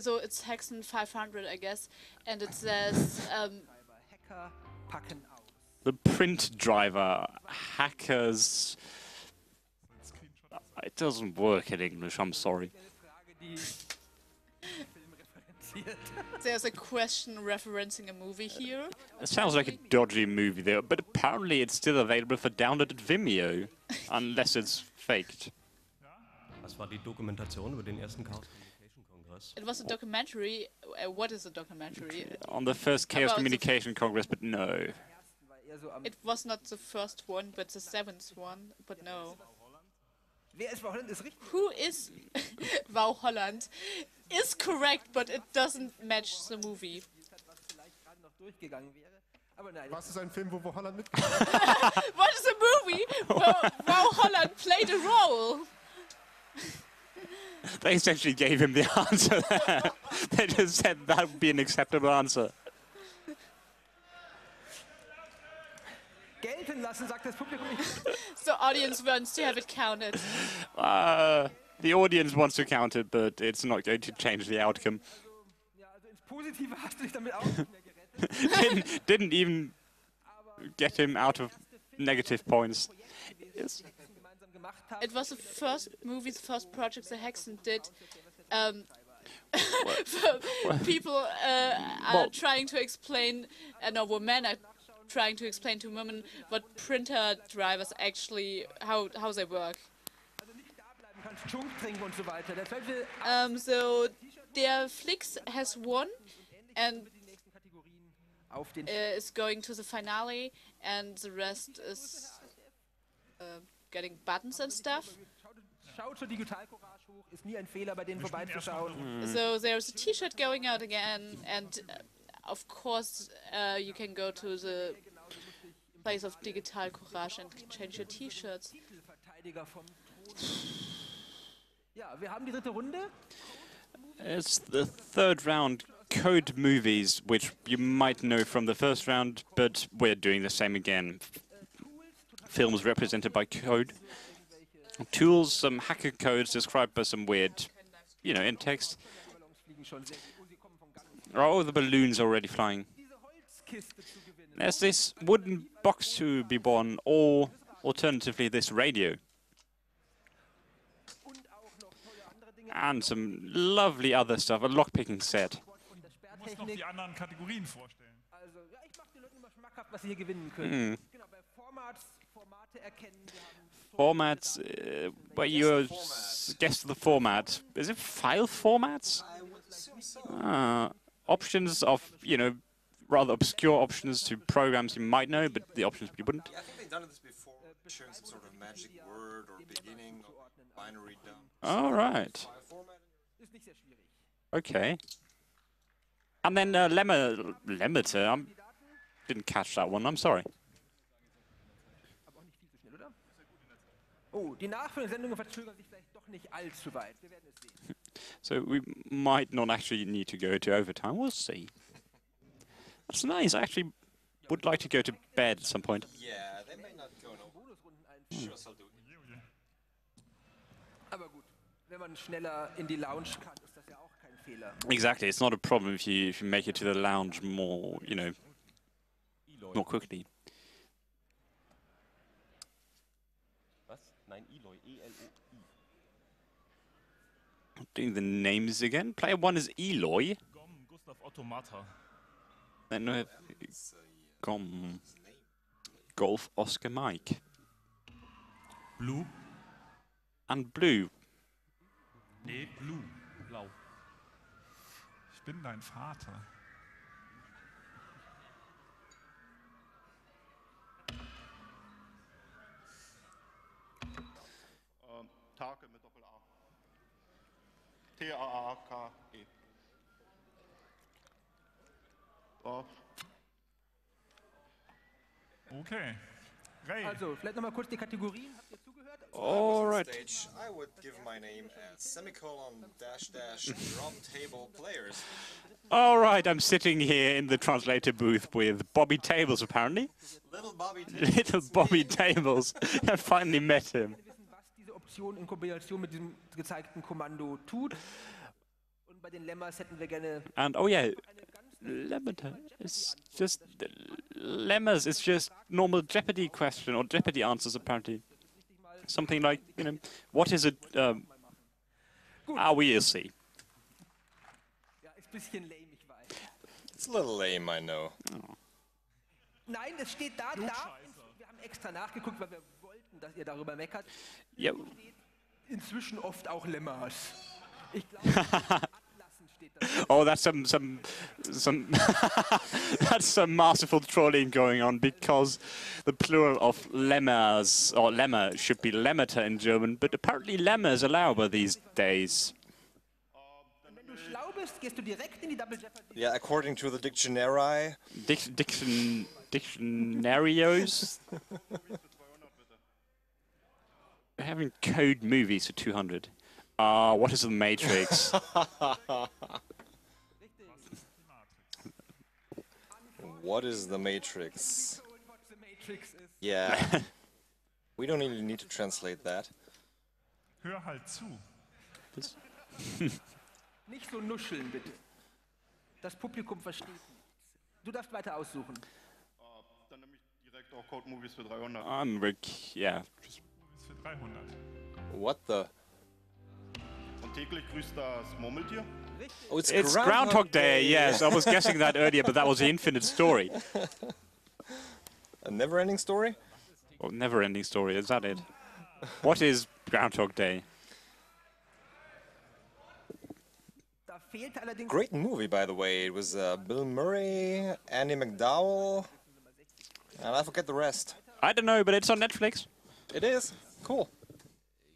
So it's Haecksen 500, I guess, and it says um, Hacker packen aus. The print driver, hackers. It doesn't work in English, I'm sorry. Frage, die there's a question referencing a movie here. It sounds like a dodgy movie there, but apparently it's still available for download at Vimeo, unless it's faked. Das war die Dokumentation über den ersten Chaos Communication Kongress. It was a documentary. Uh, what is a documentary? On the first Chaos About Communication Congress, but no. War eher so am, It was not the first one, but the seventh one. But no. Wer ist Wau Holland ist richtig? Who is Wau Holland? Is correct, but it doesn't match the movie. Was vielleicht gerade noch durchgegangen wäre. Aber nein, Was ist ein Film, wo, wo Holland mit? What is a movie where Wau Holland played a role? They essentially gave him the answer there. they just said that would be an acceptable answer. Gelten lassen, sagt das Publikum. The audience wants to have it counted. Uh, the audience wants to count it, but it's not going to change the outcome. Ja, also ins Positive hast du dich damit auch nicht mehr gerettet. didn't, didn't even get him out of negative points. Yes. gemeinsam gemacht haben. It was the first movie, the first project the Haecksen did. Um, people uh, are Well- trying to explain, uh, no, well, men are trying to explain to women what printer drivers actually, how, how they work. Also nicht da bleiben kannst, Schunk trinken und so weiter. Der Um, so, der Flix has won and die nächsten Kategorien auf den uh, is going to the finale, and the rest is uh, getting buttons and stuff. Schaut, schaut zur Digitalcourage hoch, ist nie ein Fehler, bei denen Wir spielen erstmal vorbeizuschauen. So there's a T-shirt going out again, and uh, of course uh, you can go to the place of Digitalcourage and change your T-shirts. Titelverteidiger vom Thron. Ja, wir haben die dritte Runde. It's the third round code movies, which you might know from the first round, but we're doing the same again. Films represented by code. Tools, some hacker codes described by some weird, you know, in text. Ballons fliegen schon sehr gut. Oh, sie kommen vom Ganzen. Oh, the balloons already flying. Diese Holzkiste zu gewinnen. There's this wooden box to be born, or alternatively, this radio. Und auch noch tolle andere Dinge. And some lovely other stuff, a lockpicking set. Und der Du musst noch Sperrtechnik. die anderen Kategorien vorstellen. Also, ja, ich mache den Leuten immer schmackhaft, was sie hier gewinnen können. Hmm. Formats, Formate erkennen. Wir haben Formats, uh, where you s- guess the format. Is it file formats? Ah, options of, you know, rather obscure options to programs you might know, but the options you wouldn't. Yeah, I think they've done this before, showing some sort of magic word or beginning or binary dump. All right. Okay. And then uh, lemma, lemmater, I didn't catch that one, I'm sorry. Oh, die nachfolgende Sendung verzögert sich vielleicht doch nicht allzu weit. Wir werden es sehen. So we might not actually need to go to overtime. We'll see. That's nice. I actually would like to go to bed at some point. Yeah, they may not go no. Hmm. Sure, I'll do it. Aber gut, wenn man schneller in die Lounge kann, ist das ja auch kein Fehler. Exactly. It's not a problem if you if you make it to the lounge more, you know, more quickly. Was? Nein, Eloy. E E-L-O-I. Doing the names again. Player one is Eloy. Gom Gustav Otto Then we have Gom. Golf Oscar Mike. Blue. And Blue. Nee, Blue. Blau. Ich bin dein Vater. Ähm, Take mit Doppel-A. T-A-A-K-E. So, Okay. Ray. Also, vielleicht nochmal kurz die Kategorien. Habt ihr zugehört? All right. Stage, I would give my name as semicolon dash dash drop table players. All right. I'm sitting here in the translator booth with Bobby Tables, apparently. Little Bobby Little Bobby Tables. I finally met him. Wissen, was diese Option in Kombination mit diesem gezeigten Kommando tut. Und bei den Lemmas hätten wir gerne And oh yeah, Lemon. It's just lemmas. It's just normal Jeopardy question or Jeopardy answers apparently. Something like you know, what is it? Um, ah, we'll see. Ja, ist ein bisschen lame, ich weiß. It's a little lame, I know. Nein, es steht da, da. Wir haben extra nachgeguckt, weil wir wollten, dass ihr darüber meckert. Yeah. Inzwischen oft auch Lemmas. Ich glaube, Atlassen steht da. Oh, that's some some some that's some masterful trolling going on because the plural of lemmas or lemma should be lemmata in German, but apparently lemma is allowable these days. Wenn du schlau bist, gehst du direkt in die Double Jeopardy. Yeah, according to the dictionary, Dic- diction dictionarios. We're having code movies for 200. Ah, what is the Matrix? what is the Matrix? The Matrix ist. Yeah. we don't even need to translate that. Hör halt zu. Nicht so nuscheln, bitte. Das Publikum versteht nichts. Du darfst weiter aussuchen. äh, dann nehme ich direkt auch Code Movies für 300. I'm Rick, yeah. Ist für 300. What the? Und täglich grüßt das Murmeltier. Oh, it's, It's Groundhog Day, yes. I was guessing that earlier, but that was the infinite story. A never-ending story? Or never ending story, is that it? What is Groundhog Day? Da fehlte allerdings. Great movie, by the way. It was uh, Bill Murray, Andie MacDowell, and I forget the rest. I don't know, but it's on Netflix. It is cool.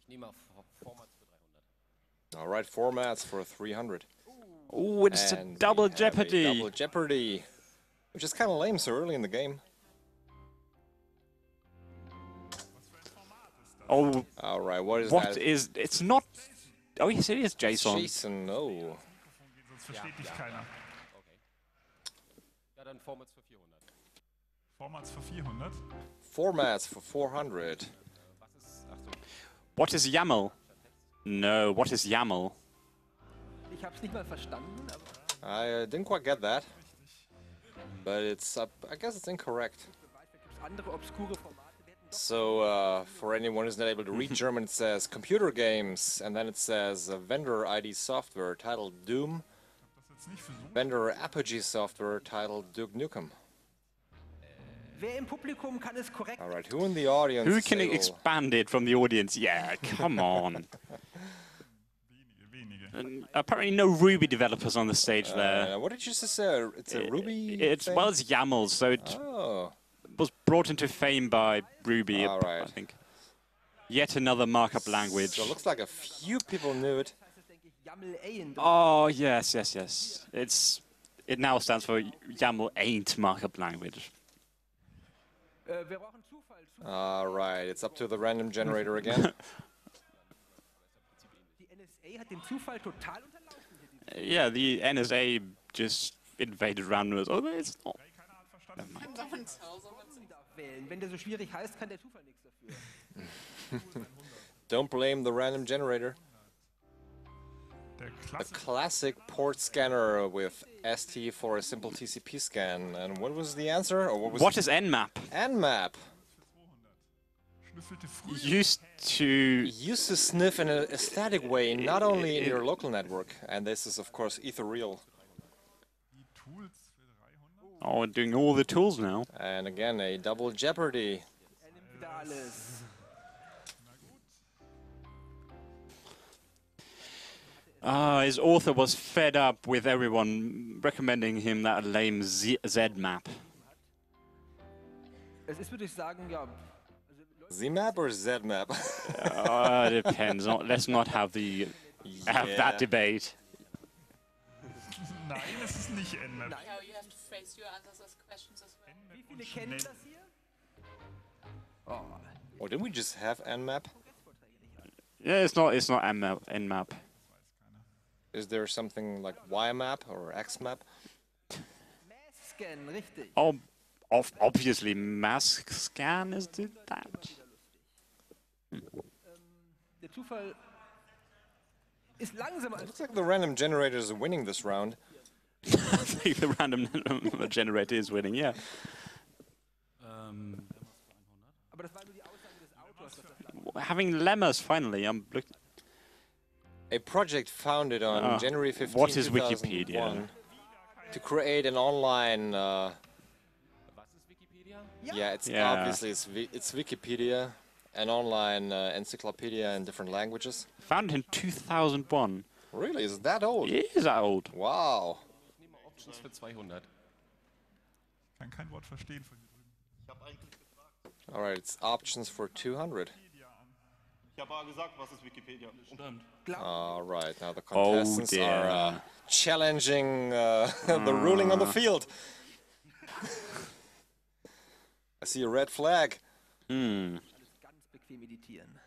Ich nehme mal F- Formats für 300. All right, formats for 300. Oh, it's a And we double have a Jeopardy. Double Jeopardy, which is kind of lame so early in the game. Oh, All right, what is what that? is? It's not. Oh, yes, it is JSON. JSON, no. Sonst versteht dich keiner. Ja, dann Formats for 400. Formats 400. Formats for 400. Was ist. Achtung. What is YAML? No, what is YAML? Ich hab's nicht mal verstanden, aber I uh, didn't quite get that, but it's uh, I guess it's incorrect. gibt's andere obskure Formate. Wir hätten doch So uh, for anyone who's not able to read German, it says computer games, and then it says uh, vendor ID software titled Doom, Das ist jetzt nicht für so. vendor Apogee software titled Duke Nukem. All right, who in the audience? Who is can able- expand it from the audience? Yeah, come on. Wenige, wenige. And apparently, no Ruby developers on the stage there. Uh, what did you just say? It's a Ruby. It's thing? well, it's YAML, so it Oh, was brought into fame by Ruby, All I think. Yet another markup language. so it looks like a few people knew it. heißt es, denke ich, YAML-A in Oh yes, yes, yes. It's it now stands for YAML ain't markup language. Äh, wir brauchen Zufall. Zufall. Äh, All right, it's up to the random generator again. Die NSA hat dem Zufall total unterlaufen. hier, die- Yeah, the NSA just invaded randomness. Oh, it's not. darf er wählen. Wenn der so schwierig heißt, kann der Zufall nichts dafür. Don't blame the random generator. Der A Klassiker. classic port scanner with ST for a simple TCP scan. And what was the answer? Or what was What is Nmap? Nmap? Used to. Used to sniff in a, a static way, not only in your local network. And this is, of course, ethereal. die Tools für 300. Oh, doing all the tools now. And again, a double jeopardy. Nimmt wieder. Ah, his author was fed up with everyone recommending him that lame Z, Z map. Es ist, würde ich sagen, ja. ZMAP or ZMAP? uh, depends. Not, let's not have the have that debate. Nein, es ist nicht Nmap. How you have to phrase your answers as questions as well. Wie viele kennen das hier? Oh, Or didn't we just have Nmap? Yeah, it's not. It's not Nmap. Nmap. Is there something like Y map or X map? Oh, of, obviously, masscan is did that. Der Zufall ist langsamer als Looks like the random generator is winning this round. I think the random generator is winning. Yeah. Um, Aber das war nur die Aussage des Autors. dass das having lemmas finally. I'm look. A project founded on Ah, January 15, what is 2001 Wikipedia? to create an online. Uh, yeah, it's Yeah. obviously it's, it's Wikipedia, an online uh, encyclopedia in different languages. Founded in 2001. Really, is that old? It is that old. Wow. Options für 200. Kann kein Wort verstehen von hier drüben. All right, it's options for 200. Ich habe aber gesagt, was ist Wikipedia? All right, now the Oh, contestants are uh, challenging uh, the ruling on the field. I see a red flag. Hmm. ganz bequem editieren.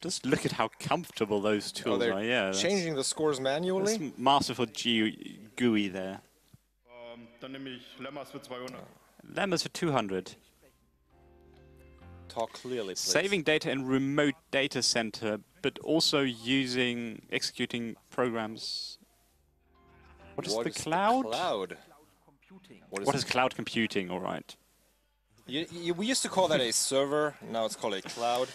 Just look at how comfortable those Oh, tools they're. Yeah. changing the scores manually. That's masterful G- GUI there. Ähm, dann nehme ich Lemmas für 200. Lemmas for 200. Talk clearly, please. Saving data in remote data center, but also using executing programs. What is What the is cloud? cloud. What is, What is cloud computing? All right. You, you, we used to call that a server. Now it's called a cloud.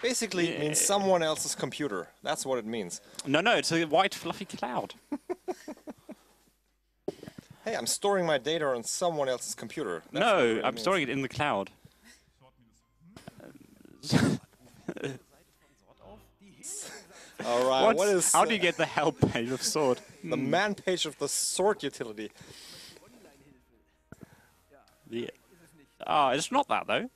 Basically, it means someone else's computer. That's what it means. No, no, it's a white fluffy cloud. Hey, I'm storing my data on someone else's computer. That's no, really I'm means. storing it in the cloud. All right. What's- what is how uh, do you get the help page of sort? the man page of the sort utility? The, ah, it's not that though.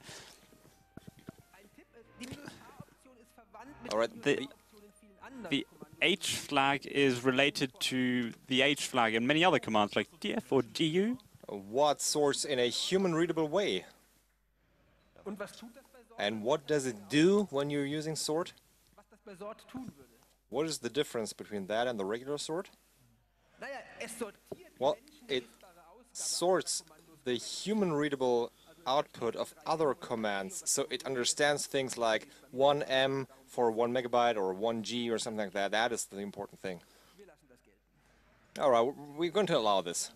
Die Minus-H-Option ist verwandt mit All right. der The- Minus-H-Option in vielen anderen The Kommandos. H flag is related to the H flag and many other commands like df or du. What sorts in a human-readable way? Und was tut das bei Sort? And what does it do when you're using sort? Was das bei Sort tun würde? What is the difference between that and the regular sort? Naja, es sortiert Well, it sorts the human readable output of other commands so it understands things like 1m for 1 megabyte or 1g or something like that that is the important thing all right we're going to allow this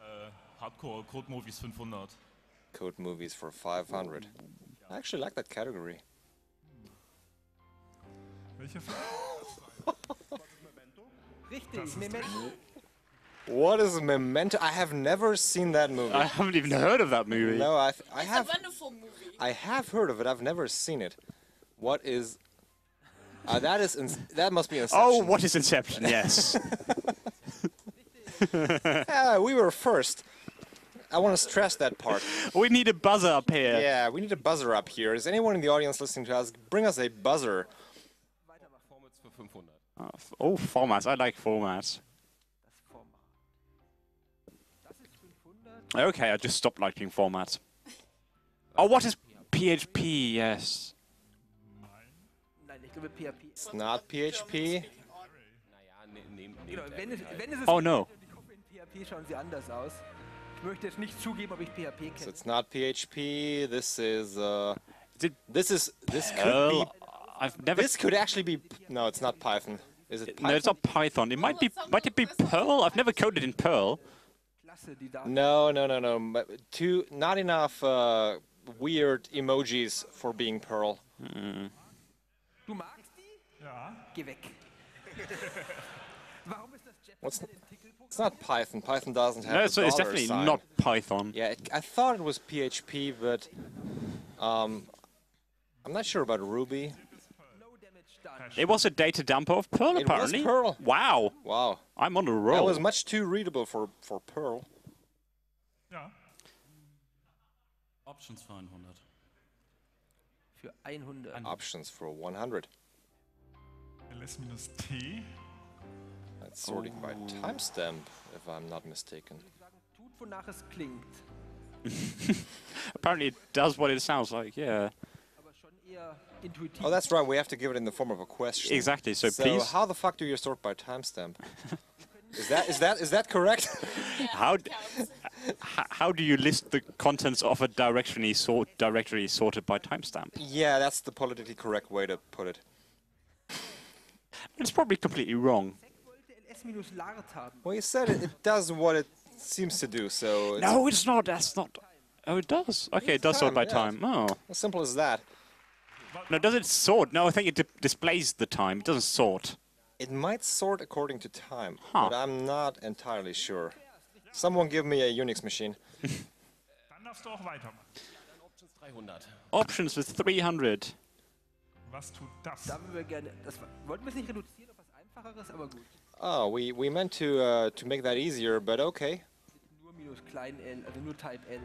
Äh, Hardcore Code Movies 500. code movies for 500 i actually like that category Welcher Film? Richtig, Memento. what is memento i have never seen that movie I haven't even heard of that movie. no i, I It's have a wonderful movie. I have heard of it. I've never seen it. What is? Uh, that is. In, that must be Inception. Oh, what is Inception? Yes. Yeah, we were first. I want to stress that part. we need a buzzer up here. Yeah, we need a buzzer up here. Is anyone in the audience listening to us? Bring us a buzzer. Formats für 500. Oh, oh, formats. I like formats. Okay, I just stopped liking formats. Oh, what is PHP? Yes. Nein, ich glaube PHP. It's not PHP. Genau, wenn es, wenn es Oh no. in PHP schauen sie anders aus. Ich möchte jetzt nicht zugeben, ob ich PHP So it's not PHP. This is uh, this is this could be. I've never. This could actually be. No, it's not Python. Is it Python? No, it's not Python. It might be. Might it be Perl? I've never coded in Perl. Klasse, die da. No, no, no, no. m- Too not enough uh, weird emojis for being Perl. Du magst die? Ja. Geh weg. Warum ist das What's in? It's not Python. Python doesn't have No, the it's, it's definitely sign. not Python. Yeah, it, I thought it was PHP, but um, I'm not sure about Ruby. No damage done. It was a data dump of Perl, It was apparently. Perl. Wow. Wow, I'm on a roll. that roll. was much too readable for for Perl. Ja. Options für 100. Für 100. Options for 100. ls-t. That's sorting by timestamp, if I'm not mistaken. Tut, wonach es klingt. Apparently, it does what it sounds like. Yeah. Aber schon eher intuitiv. Oh, that's right. We have to give it in the form of a question. Exactly. So, So please, how the fuck do you sort by timestamp? is that is that is that correct? how d- h- how do you list the contents of a directory sort directory sorted by timestamp? yeah, that's the politically correct way to put it. It's probably completely wrong. wollte ls-lart haben. Well, you said it, it does what it seems to do, so it's No, it's not. That's not. Oh, it does. Okay, it does sort by time, yeah. time. Oh. as simple as that. No, does it sort? No, I think it di- displays the time. It doesn't sort. It might sort according to time, Huh. but I'm not entirely sure. Someone give me a Unix machine. Dann darfst du auch weitermachen. 300. Options with 300. Was tut das? Da wir gerne. Das wollten wir es nicht reduzieren auf was Einfacheres, aber gut. Oh, we, we meant to uh, to make that easier, but okay. Nur minus klein l, also nur Type L.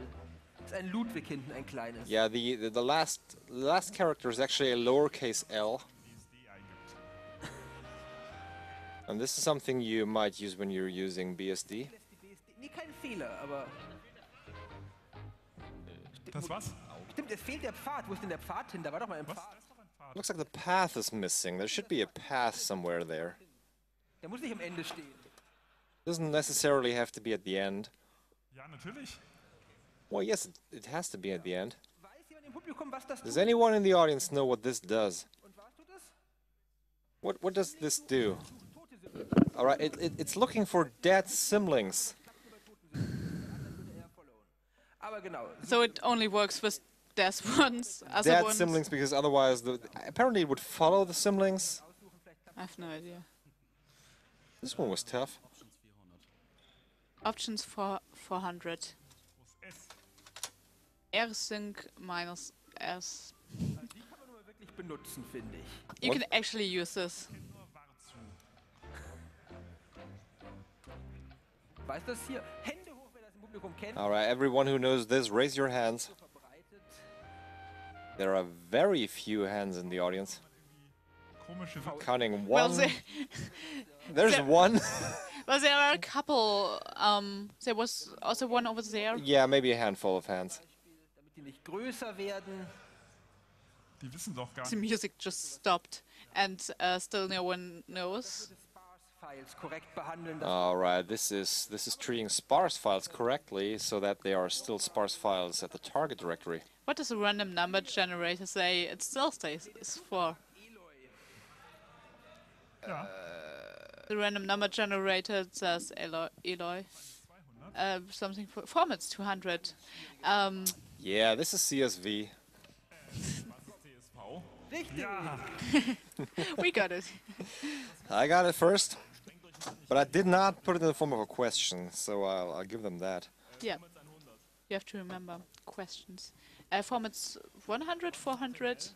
Ist ein Ludwig hinten, ein kleines. Yeah, the the, the last the last character is actually a lowercase l, and this is something you might use when you're using BSD. Nee, kein Fehler, aber. Das was? Stimmt, es fehlt der Pfad. Wo ist denn der Pfad hin? Da war doch mal ein Pfad. Looks like the path is missing. There should be a path somewhere there. Der muss nicht am Ende stehen. Doesn't necessarily have to be at the end. Ja, natürlich. Well, yes, it, it has to be at the end. Weiß jemand im Publikum, was das Does anyone in the audience know what this does? Und was tut es? What what does this do? All right, it, it, it's looking for dead symlinks. Aber genau. So it only works with death ones. Other Dead ones, symlinks because otherwise, the, apparently, it would follow the symlinks. I have no idea. This one was tough. Options for 400. sync minus s. Die kann man nur wirklich benutzen, finde ich. You What? can actually use this. Weißt du das hier? Hände hoch, wer das im Publikum kennt. All right, everyone who knows this, raise your hands. There are very few hands in the audience. Komische Counting Well, one. there, There's there- one. well, there are a couple. Um, there was also one over there. yeah, maybe a handful of hands. Damit die nicht größer werden. Die wissen doch gar The music just stopped, and uh, still no one knows. All right, this is this is treating sparse files correctly, so that they are still sparse files at the target directory. What does a random number generator say? It still stays is for. Ja. The random number generator says Eloy. Eloy. Uh, something for formats 200. Um, Yeah, this is CSV. CSV. Richtig. Ja. we got it. I got it first, but I did not put it in the form of a question, so I'll, I'll give them that. Yeah. You have to remember questions. Uh, formats 100, 400.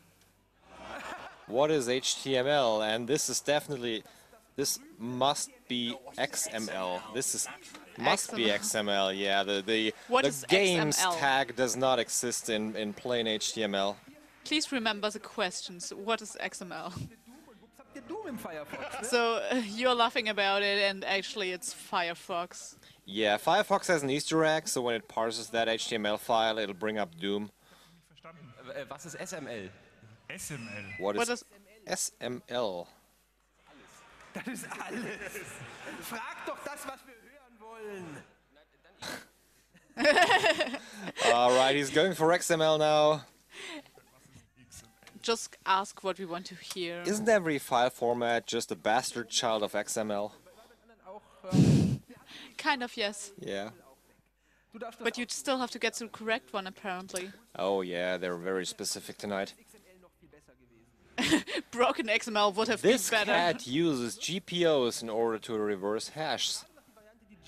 What is HTML? And this is definitely, this must be XML. This is must be XML. Yeah, the the What the games XML? tag does not exist in in plain HTML. Please remember the questions. What is XML? Habt ihr Doom im Firefox? Ne? So uh, you're laughing about it, and actually it's Firefox. Yeah, Firefox has an Easter egg, so when it parses that HTML file, it'll bring up Doom. Äh, Was ist SML? SML. What What is is- SML? Das ist alles. Frag doch das, was wir hören wollen. Alright, he's going for XML now. Just ask what we want to hear. Isn't every file format just a bastard child of XML? Kind of, yes. Yeah. But you'd still have to get the correct one, apparently. Oh yeah, they're very specific tonight. Broken XML would have This been better. This cat uses GPUs in order to reverse hashes.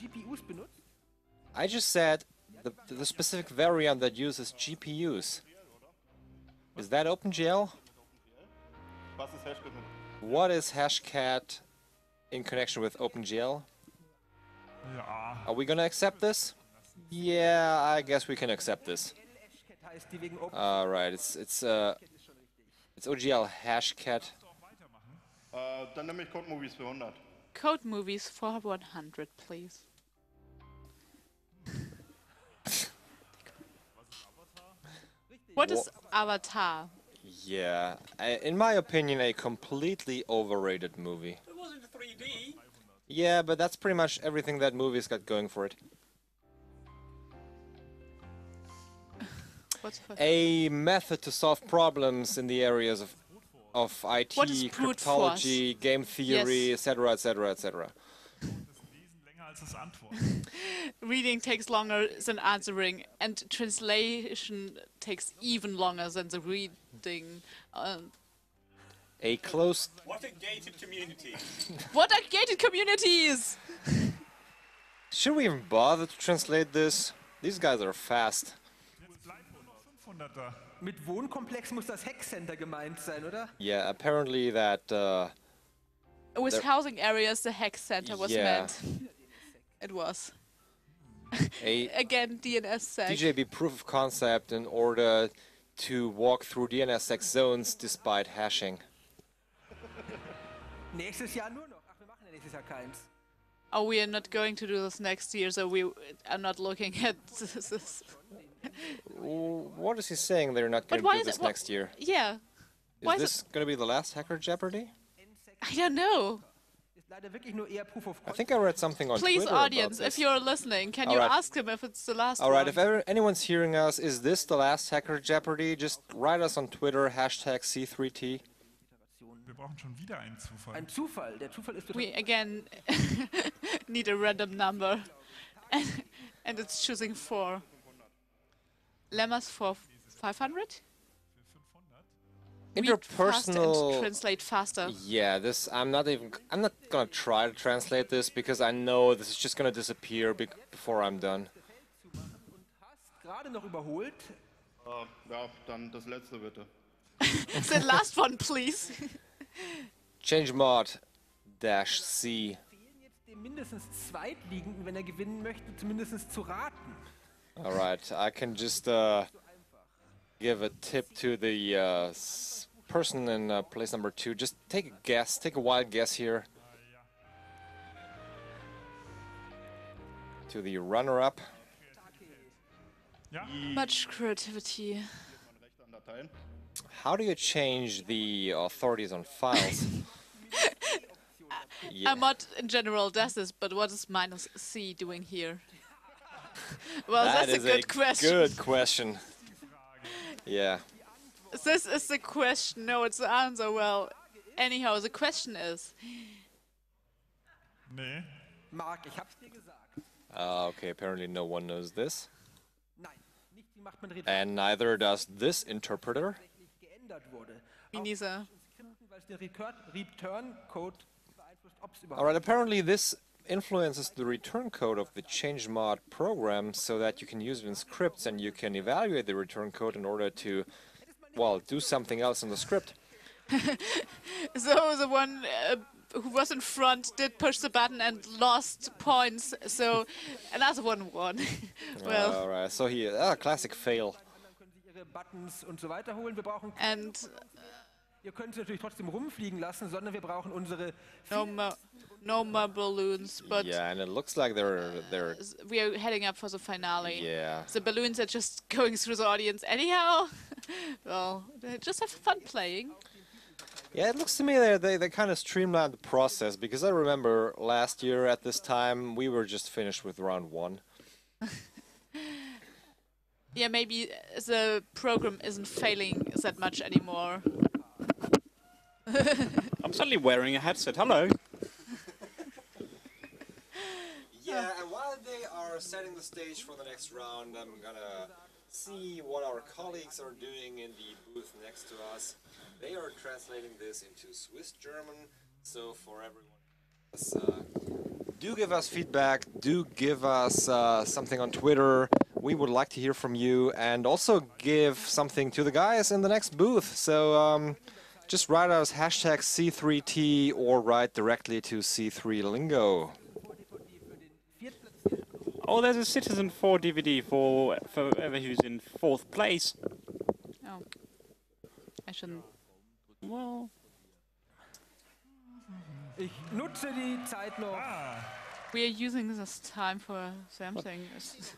Die GPUs benutzt? I just said the, the specific variant that uses GPUs. Is that OpenGL? Was ist Hashcat? What is Hashcat in connection with OpenGL? Are we gonna accept this? Yeah, I guess we can accept this. Heißt die wegen Open Alright, it's it's uh it's OCL Hashcat. Äh, dann nehme ich Code Movies für 100. Code movies for 100, please. What is Avatar? Yeah, I, in my opinion, a completely overrated movie. It wasn't 3D. Yeah, but that's pretty much everything that movie's got going for it. What's for A method to solve problems in the areas of of IT, What is brute force? cryptology, game theory, etc., etc., etc. Länger als Antworten. Reading takes longer than answering, and translation takes even longer than the reading. Uh, A close What a gated community. what are gated communities? Should we even bother to translate this? These guys are fast. 500er. Mit Wohnkomplex muss das Hackcenter gemeint sein, oder? Yeah, apparently that uh, With housing areas, the hex center was Yeah. meant. It was. a Again, DNSSEC. DJB proof of concept in order to walk through DNSSEC zones despite hashing. Nächstes Jahr nur noch. Ach, wir machen ja nächstes Jahr keins. Oh, we are not going to do this next year, so we are not looking at this. What is he saying they're not going to do this it? next year? Yeah. Is why is this going to be the last Hacker Jeopardy? I don't know. I think I read something on Please, Twitter audience, about if you're listening, can you Alright. ask him if it's the last All right, one? if ever, anyone's hearing us, is this the last Hacker Jeopardy? Just write us on Twitter, hashtag C3T. Wir brauchen schon wieder einen Zufall. Ein Zufall. Der Zufall ist we again need a random number, and, and it's choosing four. Lemmas for 500? Read fast and Interpersonal. translate faster. Yeah, this I'm not even. I'm not gonna try to translate this because I know this is just gonna disappear bec before I'm done. gerade noch überholt. Ja, dann das letzte bitte. the last one, please. Change mod dash C. Mindestens Zweitliegenden, wenn er gewinnen möchte, zumindest zu raten. All right, I can just uh, give a tip to the uh, s- person in uh, place number two. Just take a guess, take a wild guess here. To the runner-up. Much creativity. How do you change the authorities on files? yeah. I'm not in general does this, but what is minus C doing here? well, That that's is a good question. Good question. Yeah. This is the question. No, it's the answer. Well, anyhow, the question is Nee. Marc, ich hab's dir gesagt. Uh, okay, apparently no one knows this. Nein, nicht wie macht man Return, And neither does this interpreter. me neither. Weil es den Return- Return-Code beeinflusst, ob es überhaupt Alright, apparently this influences the return code of the change mod program so that you can use it in scripts and you can evaluate the return code in order to, well, do something else in the script. So the one uh, who was in front did push the button and lost points. So another one won. well, Alright, so here, ah, classic fail. können sich ihre Buttons und so weiter holen. Wir brauchen and Ihr könnt sie natürlich trotzdem rumfliegen lassen, sondern wir brauchen unsere No more, no more balloons, but yeah, and it looks like they're they're uh, we are heading up for the finale. yeah. The balloons are just going through the audience anyhow. well, they just have fun playing. Yeah, it looks to me they they, they kind of streamlined the process because I remember last year at this time we were just finished with round one. Yeah, maybe the program isn't failing that much anymore. I'm suddenly wearing a headset. Hello. Yeah, and while they are setting the stage for the next round, I'm gonna see what our colleagues are doing in the booth next to us. They are translating this into Swiss German, so for everyone, else, uh, do give us feedback. Do give us uh, something on Twitter. We would like to hear from you, and also give something to the guys in the next booth. So. Um, just write us hashtag C3T or write directly to C3Lingo. Oh, there's a Citizen 4 DVD for for whoever who's in fourth place. Oh, I shouldn't. Well, Ich nutze die Zeit noch. Ah. We are using this time for something. It's-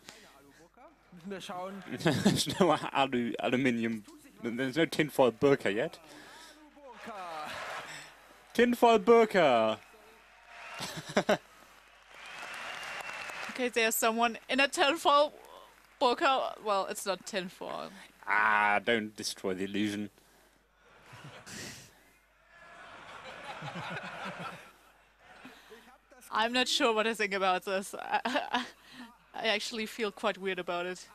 Müssen wir schauen. there's no alu aluminium. There's no tinfoil burka yet. Tinfoil Burka. Okay, there's someone in a tinfoil burka. Well, it's not tinfoil. Ah, don't destroy the illusion. I'm not sure what I think about this. I, I, I actually feel quite weird about it.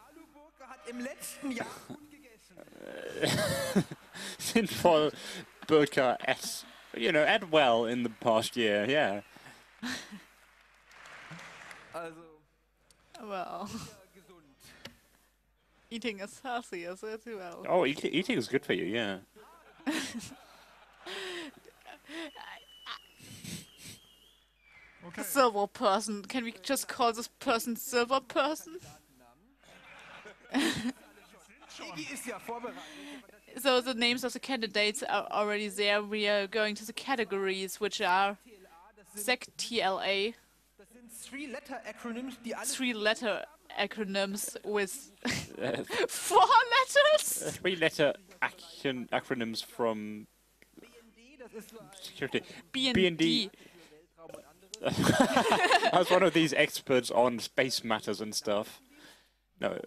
hat im letzten Jahr gut gegessen. tinfoil burqa S. You know, ate well in the past year. Yeah. Also, Well, eating is healthy as well. Oh, eat, eating is good for you. Yeah. Silver person. Can we just call this person silver person? Iggy ist ja vorbereitet. So the names of the candidates are already there. We are going to the categories, which are SEC TLA, Three-Letter Acronyms, die alle three-letter acronyms with four letters. Three-letter acron- acronyms from das ist security. B and B&D. D. I was one of these experts on space matters and stuff. No, uh,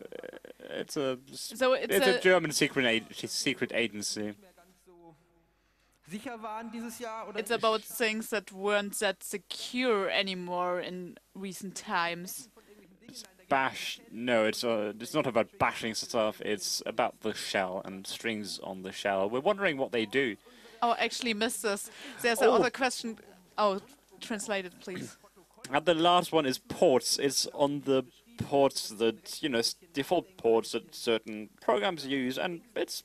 it's a So it's it's a, a- German secret a- secret agency. mehr ganz so sicher waren dieses Jahr. Oder It's about things that weren't that secure anymore in recent times. Bash? No, it's uh, it's not about bashing stuff. It's about the shell and strings on the shell. We're wondering what they do. Oh, actually missed this. There's Oh. another question. Oh, translate it, please. And the last one is ports. It's on the ports that you know default ports that certain programs use, and it's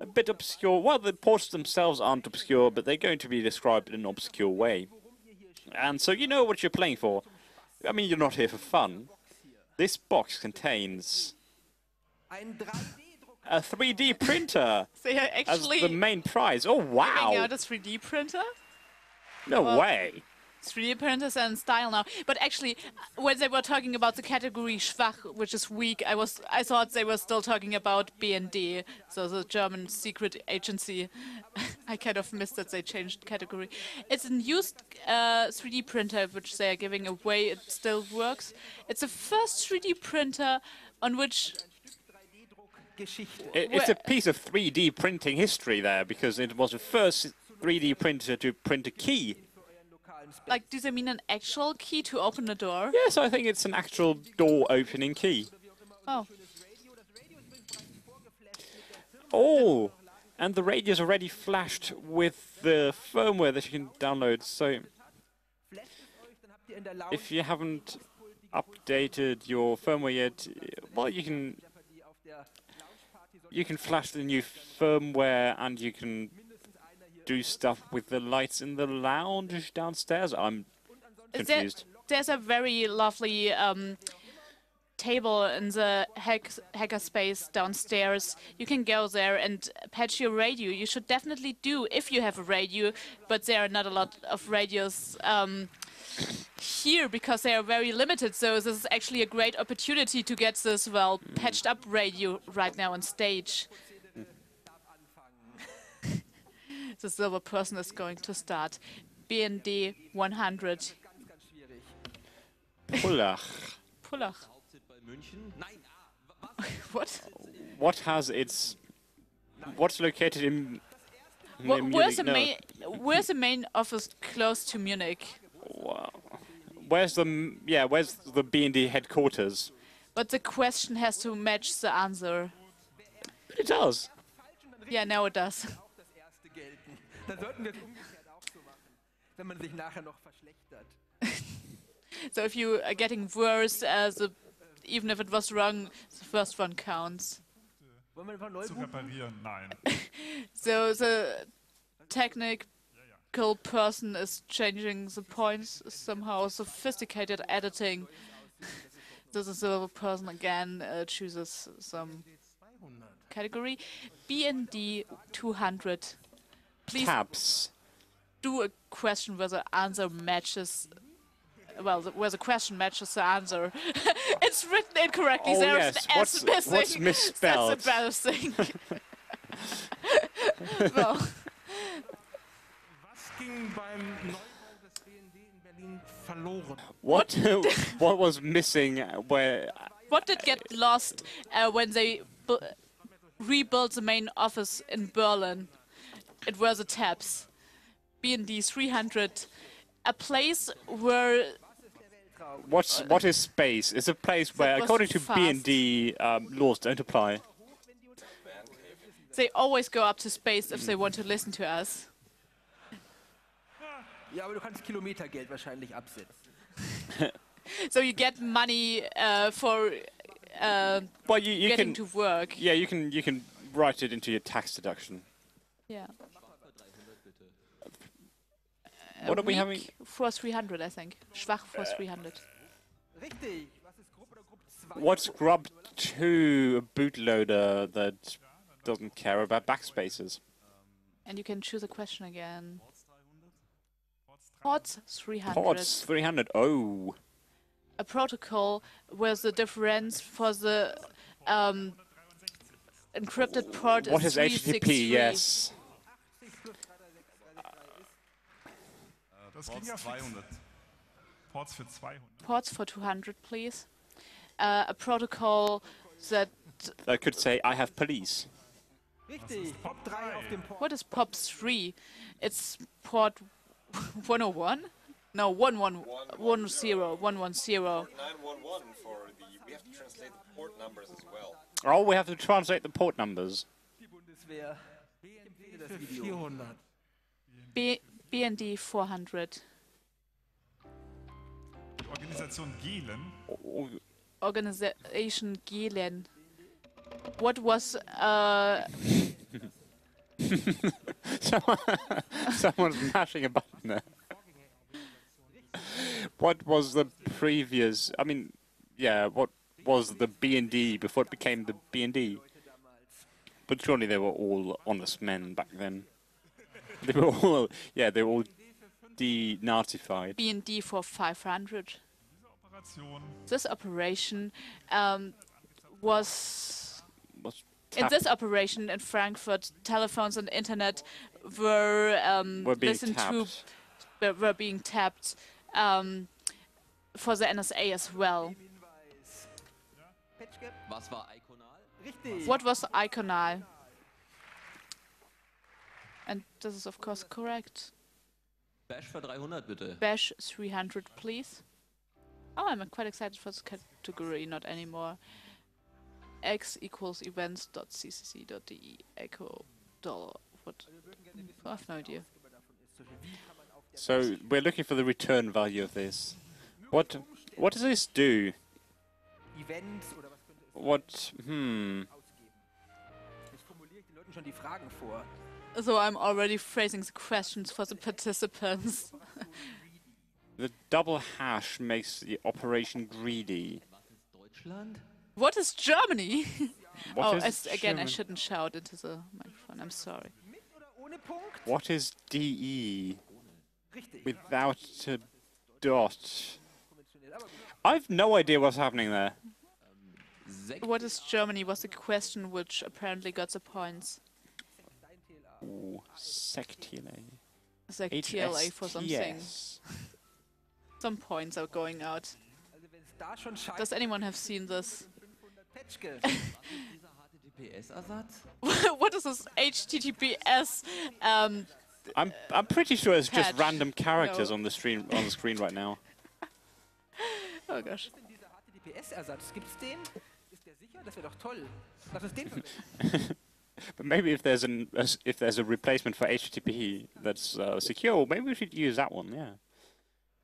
a bit obscure. Well, the ports themselves aren't obscure, but they're going to be described in an obscure way. And so you know what you're playing for. I mean, you're not here for fun. This box contains a 3D printer They are as actually the main prize. Oh wow! out a 3D printer. No well- way! 3D printers are in style now. But actually, uh, when they were talking about the category schwach, which is weak, I was I thought they were still talking about BND, so the German secret agency. I kind of missed that they changed category. It's a used uh, 3D printer which they are giving away. It still works. It's the first 3D printer on which it's a piece of 3D printing history there because it was the first 3D printer to print a key. Like does they mean an actual key to open a door? Yes, I think it's an actual door opening key. Oh. Oh, and the radio's already flashed with the firmware that you can download. So Habt ihr in der Lounge if you haven't updated your firmware yet, well, you can you can flash the new firmware and you can do stuff with the lights in the lounge downstairs. I'm There- confused. there's a very lovely um, table in the hack, hacker space downstairs. You can go there and patch your radio. You should definitely do if you have a radio, but there are not a lot of radios um, here because they are very limited. So this is actually a great opportunity to get this well patched up radio right now on stage. The silver person is going to start. BND 100. Pullach. Pullach. what? What has its... What's located in... Near where's the No. main? Where's the main office close to Munich? Wow. Where's the... Yeah, where's the BND headquarters? But the question has to match the answer. It does. Yeah, now it does. Dann sollten wir es umgekehrt auch so machen, wenn man sich nachher noch verschlechtert. So if you are getting worse, uh, the, even if it was wrong, the first one counts. Wollen wir einfach neu Zu reparieren? Nein. So the technical person is changing the points somehow. Sophisticated editing. So the silver person again uh, chooses some category. BND 200. Please Tabs. do a question where the answer matches. Well, the, where the question matches the answer. it's written incorrectly. Oh, There's yes. an S What's- missing. what's misspelled? That's embarrassing. well, Was ging beim Neubau des BND in Berlin verloren? What what was missing where what did get lost uh, when they bu- rebuilt the main office in Berlin? It were the tabs. BND 300, a place where what's what is space? It's a place where according to fast. BND um, laws don't apply. they always go up to space if they want to listen to us. Ja, aber du kannst Kilometergeld wahrscheinlich absetzen. So you get money uh, for uh, Well, you, you getting can to work. yeah you can you can write it into your tax deduction. Yeah. What are we having? For 300, I think. Schwach for 300. Richtig. Was ist Gruppe oder Gruppe 2? What's GRUB 2 a bootloader that doesn't care about backspaces? And you can choose a question again. Pods 300. Pods 300. Oh. A protocol where the difference for the um, encrypted port What is is HTTP? 363. Yes. Das ging Ports ja fix. Ports für 200. Ports for 200, please. Uh, a protocol that. I could say I have police. Richtig. Pop 3 auf dem Port. What is POP 3? It's port 101? No, 110. 110. 110. 911 for the. We have to translate the port numbers as well. Oh, we have to translate the port numbers. Die Bundeswehr. Ich Für 400. B BND 400. Die Organisation Gehlen. Oh, Organization Gehlen. What was uh, Someone, someone's mashing a button there. What was the previous? I mean, yeah. What was the B and D before it became the B and D? But surely they were all honest men back then. They were all, yeah, they were all denazified. BND for 500? This operation um, was Was in this operation in Frankfurt, telephones and internet were um, Were being listened tapped. to, were, were being tapped um, for the NSA as well. Patchgap. Was war Eikonal? Richtig. What was Eikonal? And this is of course correct. Bash für 300 bitte. Bash 300, please. Oh, I'm quite excited for this category, not anymore. X equals events.ccc.de echo dollar. What? I have no idea. So we're looking for the return value of this. What what does this do? Events oder was könnte es What hmm ausgeben? Jetzt formuliere ich den Leuten schon die Fragen vor. So I'm already phrasing the questions for the participants. the double hash makes the operation greedy. Was ist Deutschland? What is Germany? What oh, is as, again, I shouldn't shout into the microphone. I'm sorry. What is DE without a dot? I've no idea what's happening there. What is Germany was the question which apparently got the points. Ooh, sectile. It's like TLA for something. HSTS. Some points are going out. Does anyone have seen this? What is this HTTPS? Um, I'm I'm pretty sure it's just random characters No. on the screen on the screen right now. oh gosh. HTTPS-Ersatz, gibt's den? Ist der sicher? Das wäre doch toll. Lass uns den verwenden. But maybe if there's an if there's a replacement for HTTP that's uh, secure, maybe we should use that one. Yeah,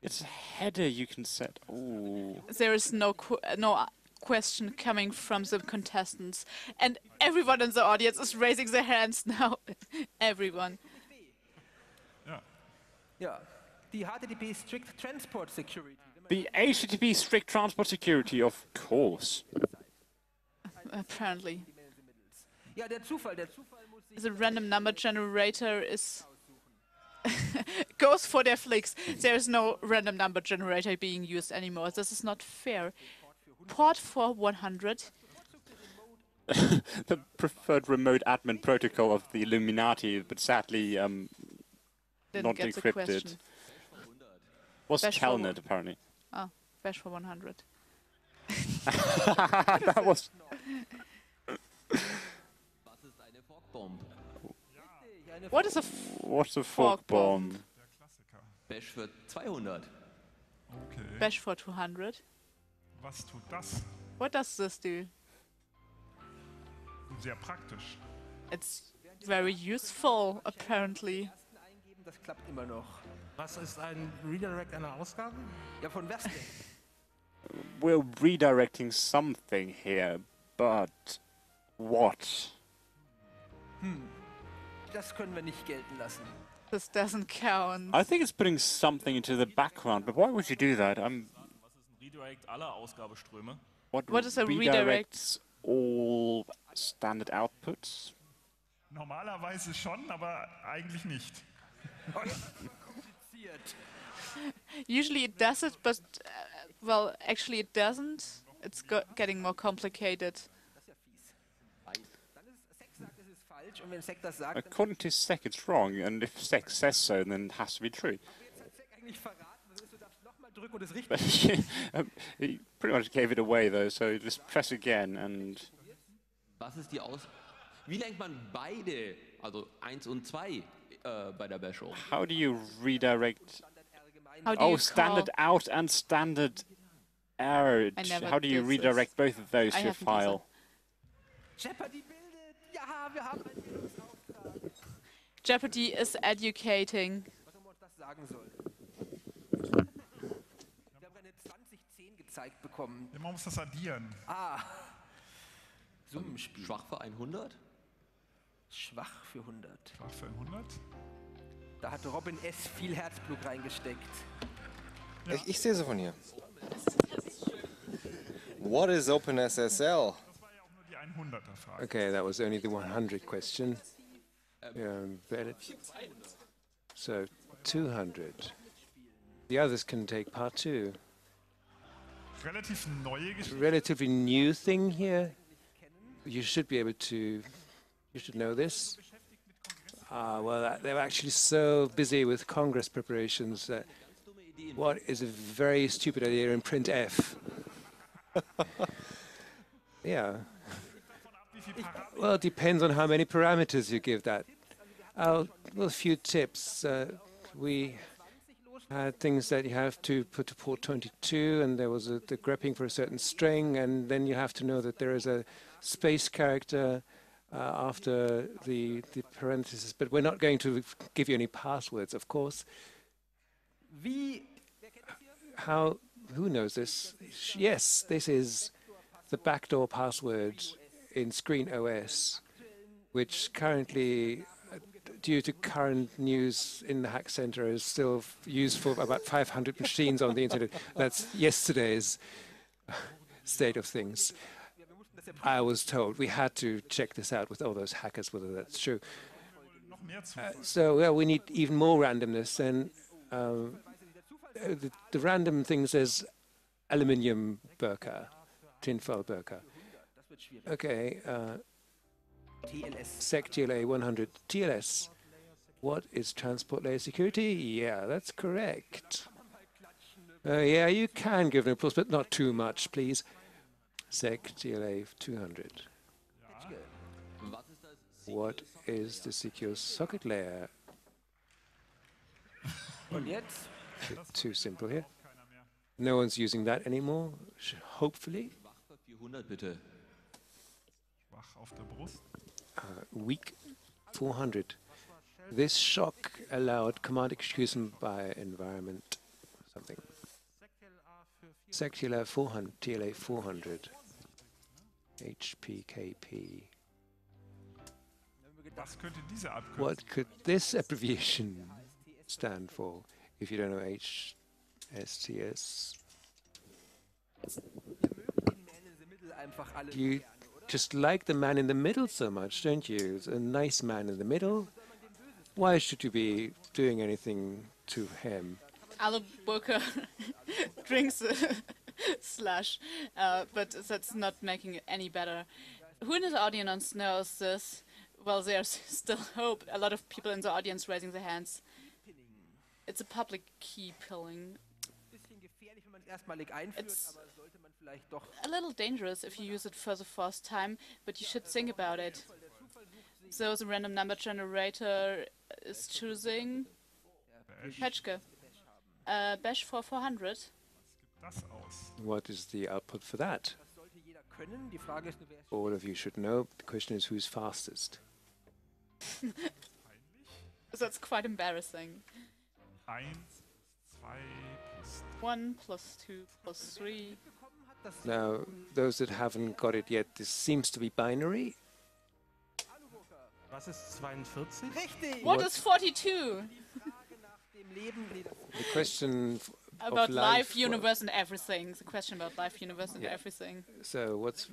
it's a header you can set. Ooh. There is no qu- uh, no uh, question coming from the contestants, and everyone in the audience is raising their hands now. everyone. Yeah. Yeah. The HTTP Strict Transport Security. The HTTP strict transport security, of course. Apparently, Ja, der Zufall, der Zufall muss sich the random number generator is goes for their flicks. There is no random number generator being used anymore. This is not fair. Port for 100. the preferred remote admin protocol of the Illuminati, but sadly um, Didn't not get the encrypted. question. Was Bash Telnet one- apparently? Oh, bash for 100. that was. Was What is a f- What's a fork fork bomb? Bash für 200. Okay. bash for 200? Was tut das? What does this do? Sehr praktisch. It's very useful, apparently. Das klappt immer noch. Was ist ein Redirect einer Ausgabe? Ja, von was? We're redirecting something here, but what? Hm. Das können wir nicht gelten lassen. This doesn't count. I think it's putting something into the background, but why would you do that? I'm. Redirect aller Ausgabeströme. What, What is a redirect? redirects all standard outputs? Normalerweise schon, aber eigentlich nicht. Usually it does it, but uh, well, actually it doesn't. It's go getting more complicated. Sec sagt, es ist falsch und wenn Sec das sagt, dann According to Sec, it's wrong, and if Sec says so, then it has to be true. hat Sec eigentlich verraten. Was ist, du darfst nochmal drücken und es But um, he pretty much gave it away, though, so just press again and. Was ist die Aus... Wie lenkt man beide, also 1 und 2 äh, bei der Bash? How do you redirect? How do oh, you standard out and standard error. How do you did this. redirect both of those I to a file? Jeopardy bildet. Ja, wir haben einen Bildungsauftrag. Jeopardy is educating. Was wir uns das sagen sollen. Wir haben eine 2010 gezeigt bekommen. Ja, man muss das addieren. Ah. Summenspiel. Schwach für 100? Schwach für 100. Schwach für 100. Da hat Robin S. viel Herzblut reingesteckt. Ich, ich sehe sie von hier. What is OpenSSL? Die 100er Frage. Okay, that was only the 100 question. Um, so 200. The others can take part two. Relativ neue Geschichte. Relatively new thing here. You should be able to. You should know this. Ah, well, uh, they were actually so busy with Congress preparations that what is a very stupid idea in printf? yeah. Well, it depends on how many parameters you give that. A few tips. Uh, we had things that you have to put to port 22, and there was a, the grepping for a certain string, and then you have to know that there is a space character uh, after the, the parentheses. But we're not going to give you any passwords, of course. How? Who knows this? Yes, this is the backdoor password in ScreenOS, which currently, due to current news in the Hack Center, is still used for about 500 machines on the internet. That's yesterday's. state of things. I was told we had to check this out with all those hackers whether that's true. Uh, so well, we need even more randomness, and um, the, the, random thing says aluminium burqa, tinfoil burqa. Okay, uh, SEC TLA 100 TLS. What is transport layer security? Yeah, that's correct. Uh, yeah, you can give an applause, but not too much, please. SEC TLA 200. What is the secure socket layer? Too simple here. No one's using that anymore, hopefully. Uh, weak 400. This shock allowed command execution by environment something. Secular 400, TLA 400, HPKP. What could this abbreviation stand for if you don't know HSTS? You just like the man in the middle so much, don't you? It's A nice man in the middle. Why should you be doing anything to him? Alu Burka drinks slash, uh, but that's not making it any better. Who in the audience knows this? Well, there's still hope. A lot of people in the audience raising their hands. It's a public key pinning. It's a little dangerous if you use it for the first time, but you should think about it. So the random number generator is choosing Petschke. Uh, Bash for 400. What is the output for that? All of you should know. The question is who's fastest. That's quite embarrassing. One plus two plus three. Now, those that haven't got it yet, this seems to be binary. What, what is 42? the question about life, life, universe, and everything. The question about life, universe, and yeah. everything. So what's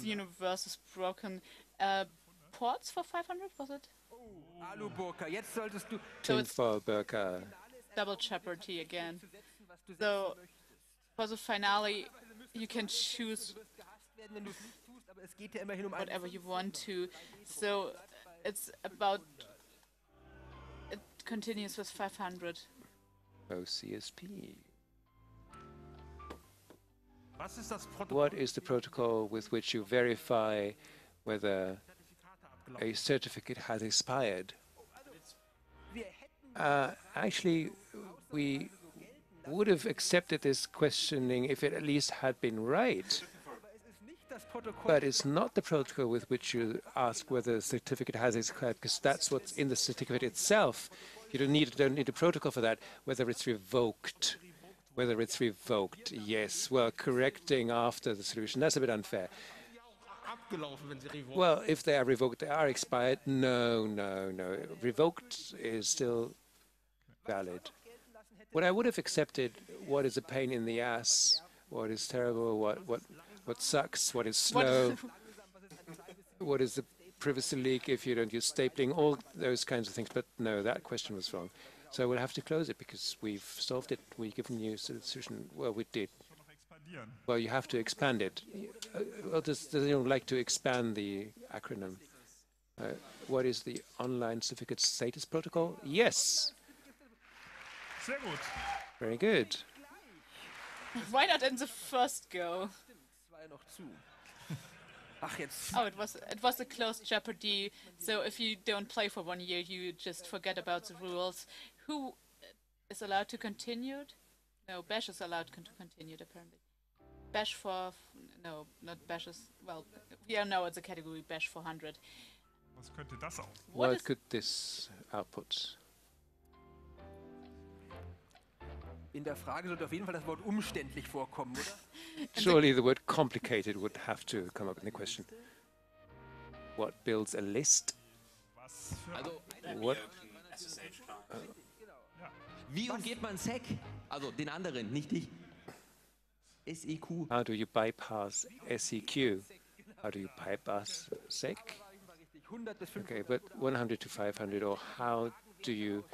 the universe is broken. Uh, ports for 500 was it? Aluburka, jetzt solltest du. So Burka. Double Jeopardy again. So for the finale, you can choose whatever you want to. So it's about it continues with 500. OCSP. What is the protocol with which you verify whether a certificate has expired? Uh, actually, we would have accepted this questioning if it at least had been right. But it's not the protocol with which you ask whether a certificate has expired, because that's what's in the certificate itself. You don't need, don't need a protocol for that, whether it's revoked. Whether it's revoked, yes. Well, correcting after the solution, that's a bit unfair. Well, if they are revoked, they are expired. No, no, no. Revoked is still valid. What I would have accepted, what is a pain in the ass, what is terrible, what what what sucks, what is slow, what is the privacy leak if you don't use stapling, all those kinds of things. But no, that question was wrong. So we'll have to close it because we've solved it. We've given you a solution. Well, we did. Well, you have to expand it. Uh, well, does, does anyone like to expand the acronym? Uh, what is the online certificate status protocol? Yes. Very good. Why not in the first go? Oh, it was it was a closed Jeopardy. So if you don't play for one year, you just forget about the rules. Who is allowed to continue? No, Bash is allowed to continue apparently. Bash for no, not Bash is well. Yeah, no, it's a category Bash 400. Was könnte das auch? What, what could this output? In der Frage sollte auf jeden Fall das Wort umständlich vorkommen, oder? Surely the word complicated would have to come up in the question. What builds a list? What? Äh, Wie umgeht man SEC? Also den anderen, nicht dich. SEQ. How do you bypass SEQ? How do you bypass SEC? Okay, but 100 to 500, or how do you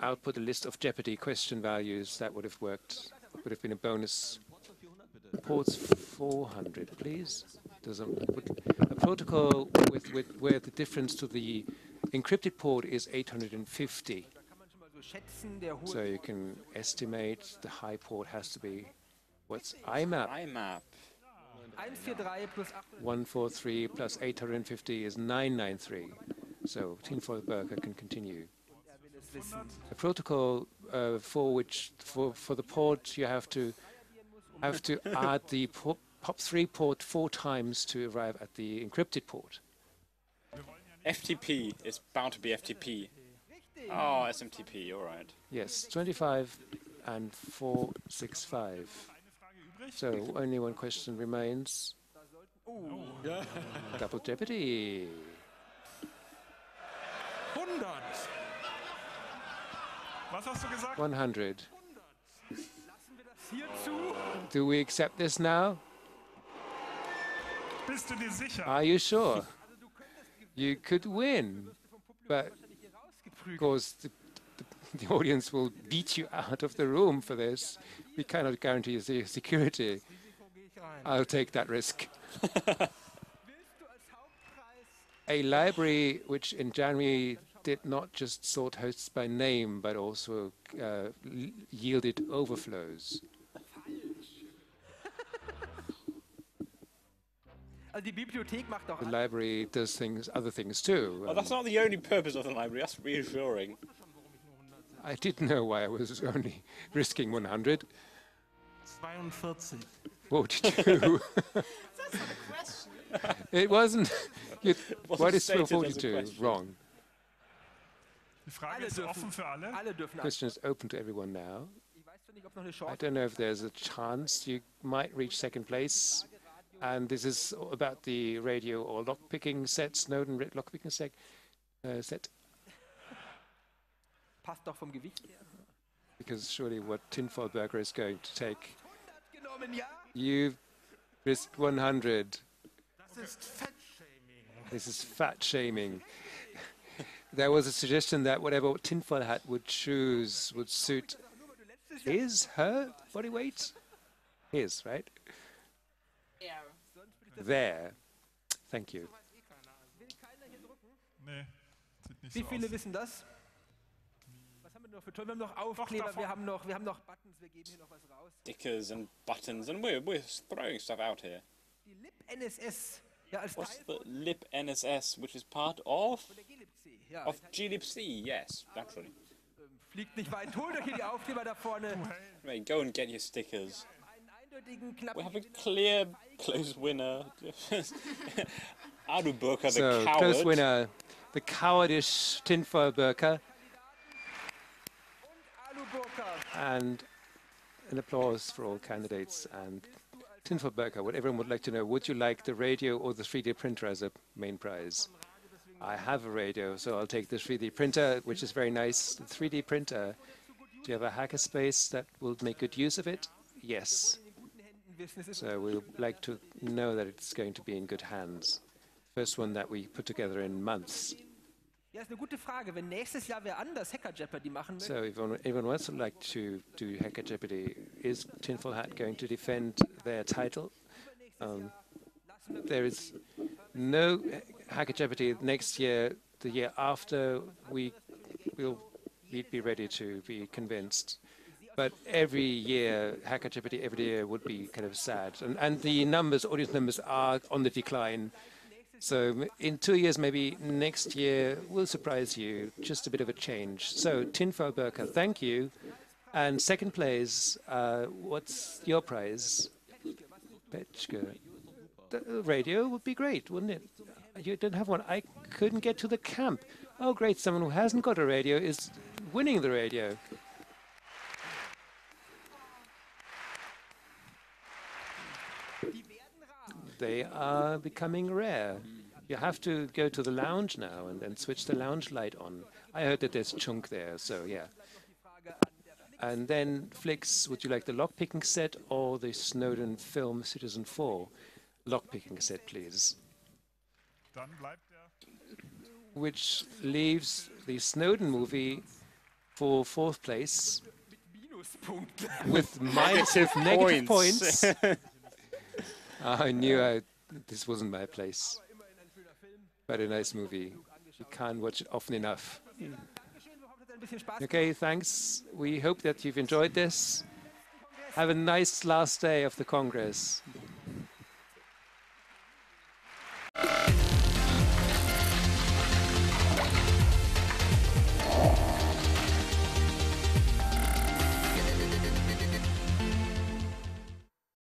output a list of Jeopardy question values? That would have worked, would have been a bonus. Ports 400, please. There's a, a protocol with, with where the difference to the encrypted port is 850. So you can estimate the high port has to be, what's IMAP? IMAP. 143 plus 850 is 993. So tinfoil Burka can continue. A protocol uh, for which, for, for the port, you have to have to add the POP3 port four times to arrive at the encrypted port. FTP is bound to be FTP. Oh, SMTP, all right. Yes, 25 and 465. So only one question remains. Double jeopardy. 100. Was hast du gesagt? 100. Do we accept this now? Bist du dir sicher? Are you sure? You could win, but of course the, the, the, audience will beat you out of the room for this. We cannot guarantee the security. I'll take that risk. A library which in January did not just sort hosts by name, but also uh, yielded overflows. The library does things, other things too. Well, that's not the only purpose of the library. That's reassuring. I didn't know why I was only risking 100. 42. 42. That's not a question. it wasn't. You, wasn't what is stated as a 42? Wrong. Die Frage ist offen für alle. Question is open to everyone now. I don't know if there's a chance you might reach second place. And this is about the radio or lockpicking set, Snowden lockpicking set. Uh, set. Passt doch vom Gewicht her. Because surely what Tinfoil Burka is going to take. You've risked 100. Das. This is fat shaming. There was a suggestion that whatever Tinfoil Hat would choose would suit his, her body weight? His, right? There. Thank you. Nee, sieht nicht Wie so viele aus. wissen das? Was haben wir noch für toll? Wir haben noch Aufkleber, wir haben noch, wir haben noch Buttons, wir geben hier noch was raus. Stickers and buttons, and we're, we're throwing stuff out here. Die lib NSS, ja als What's the lib NSS, which is part of der glibc. Ja, of glibc? Yes, naturally. ähm, fliegt nicht weit. Holt euch hier die Aufkleber da vorne. Anyway, go and get your stickers. Einen eindeutigen, knappen We have a clear, close winner. Alu Burka, the So, coward. close winner, the cowardish Tinfoil Burka, Burka. and an applause for all candidates. And Tinfoil Burka, what everyone would like to know, would you like the radio or the 3D printer as a main prize? I have a radio, so I'll take the 3D printer, which is very nice. The 3D printer, do you have a hackerspace that will make good use of it? Yes. So we would like to know that it's going to be in good hands. First one that we put together in months. Ja, ist eine gute Frage. Wenn nächstes Jahr wer anders Hacker Jeopardy machen möchte, So if anyone else would like to do Hacker Jeopardy, is Tinfoil Hat going to defend their title? Um, there is no Hacker Jeopardy next year. The year after, we will we'd be ready to be convinced. But every year, Hacker Jeopardy every year would be kind of sad. And, and the numbers, audience numbers, are on the decline. So in two years, maybe next year, will surprise you. Just a bit of a change. So Tinfoil Burka, thank you. And second place, uh, what's your prize? The uh, radio would be great, wouldn't it? You didn't have one. I couldn't get to the camp. Oh, great. Someone who hasn't got a radio is winning the radio. They are becoming rare. You have to go to the lounge now and then switch the lounge light on. I heard that there's chunk there, so yeah. And then, Flix, would you like the lockpicking set or the Snowden film Citizen 4? Lockpicking set, please. Dann bleibt der Which leaves the Snowden movie for fourth place with minus Negative negative points. points. I knew I, this wasn't my place. But a nice movie. You can't watch it often enough. Okay, thanks. We hope that you've enjoyed this. Have a nice last day of the Congress.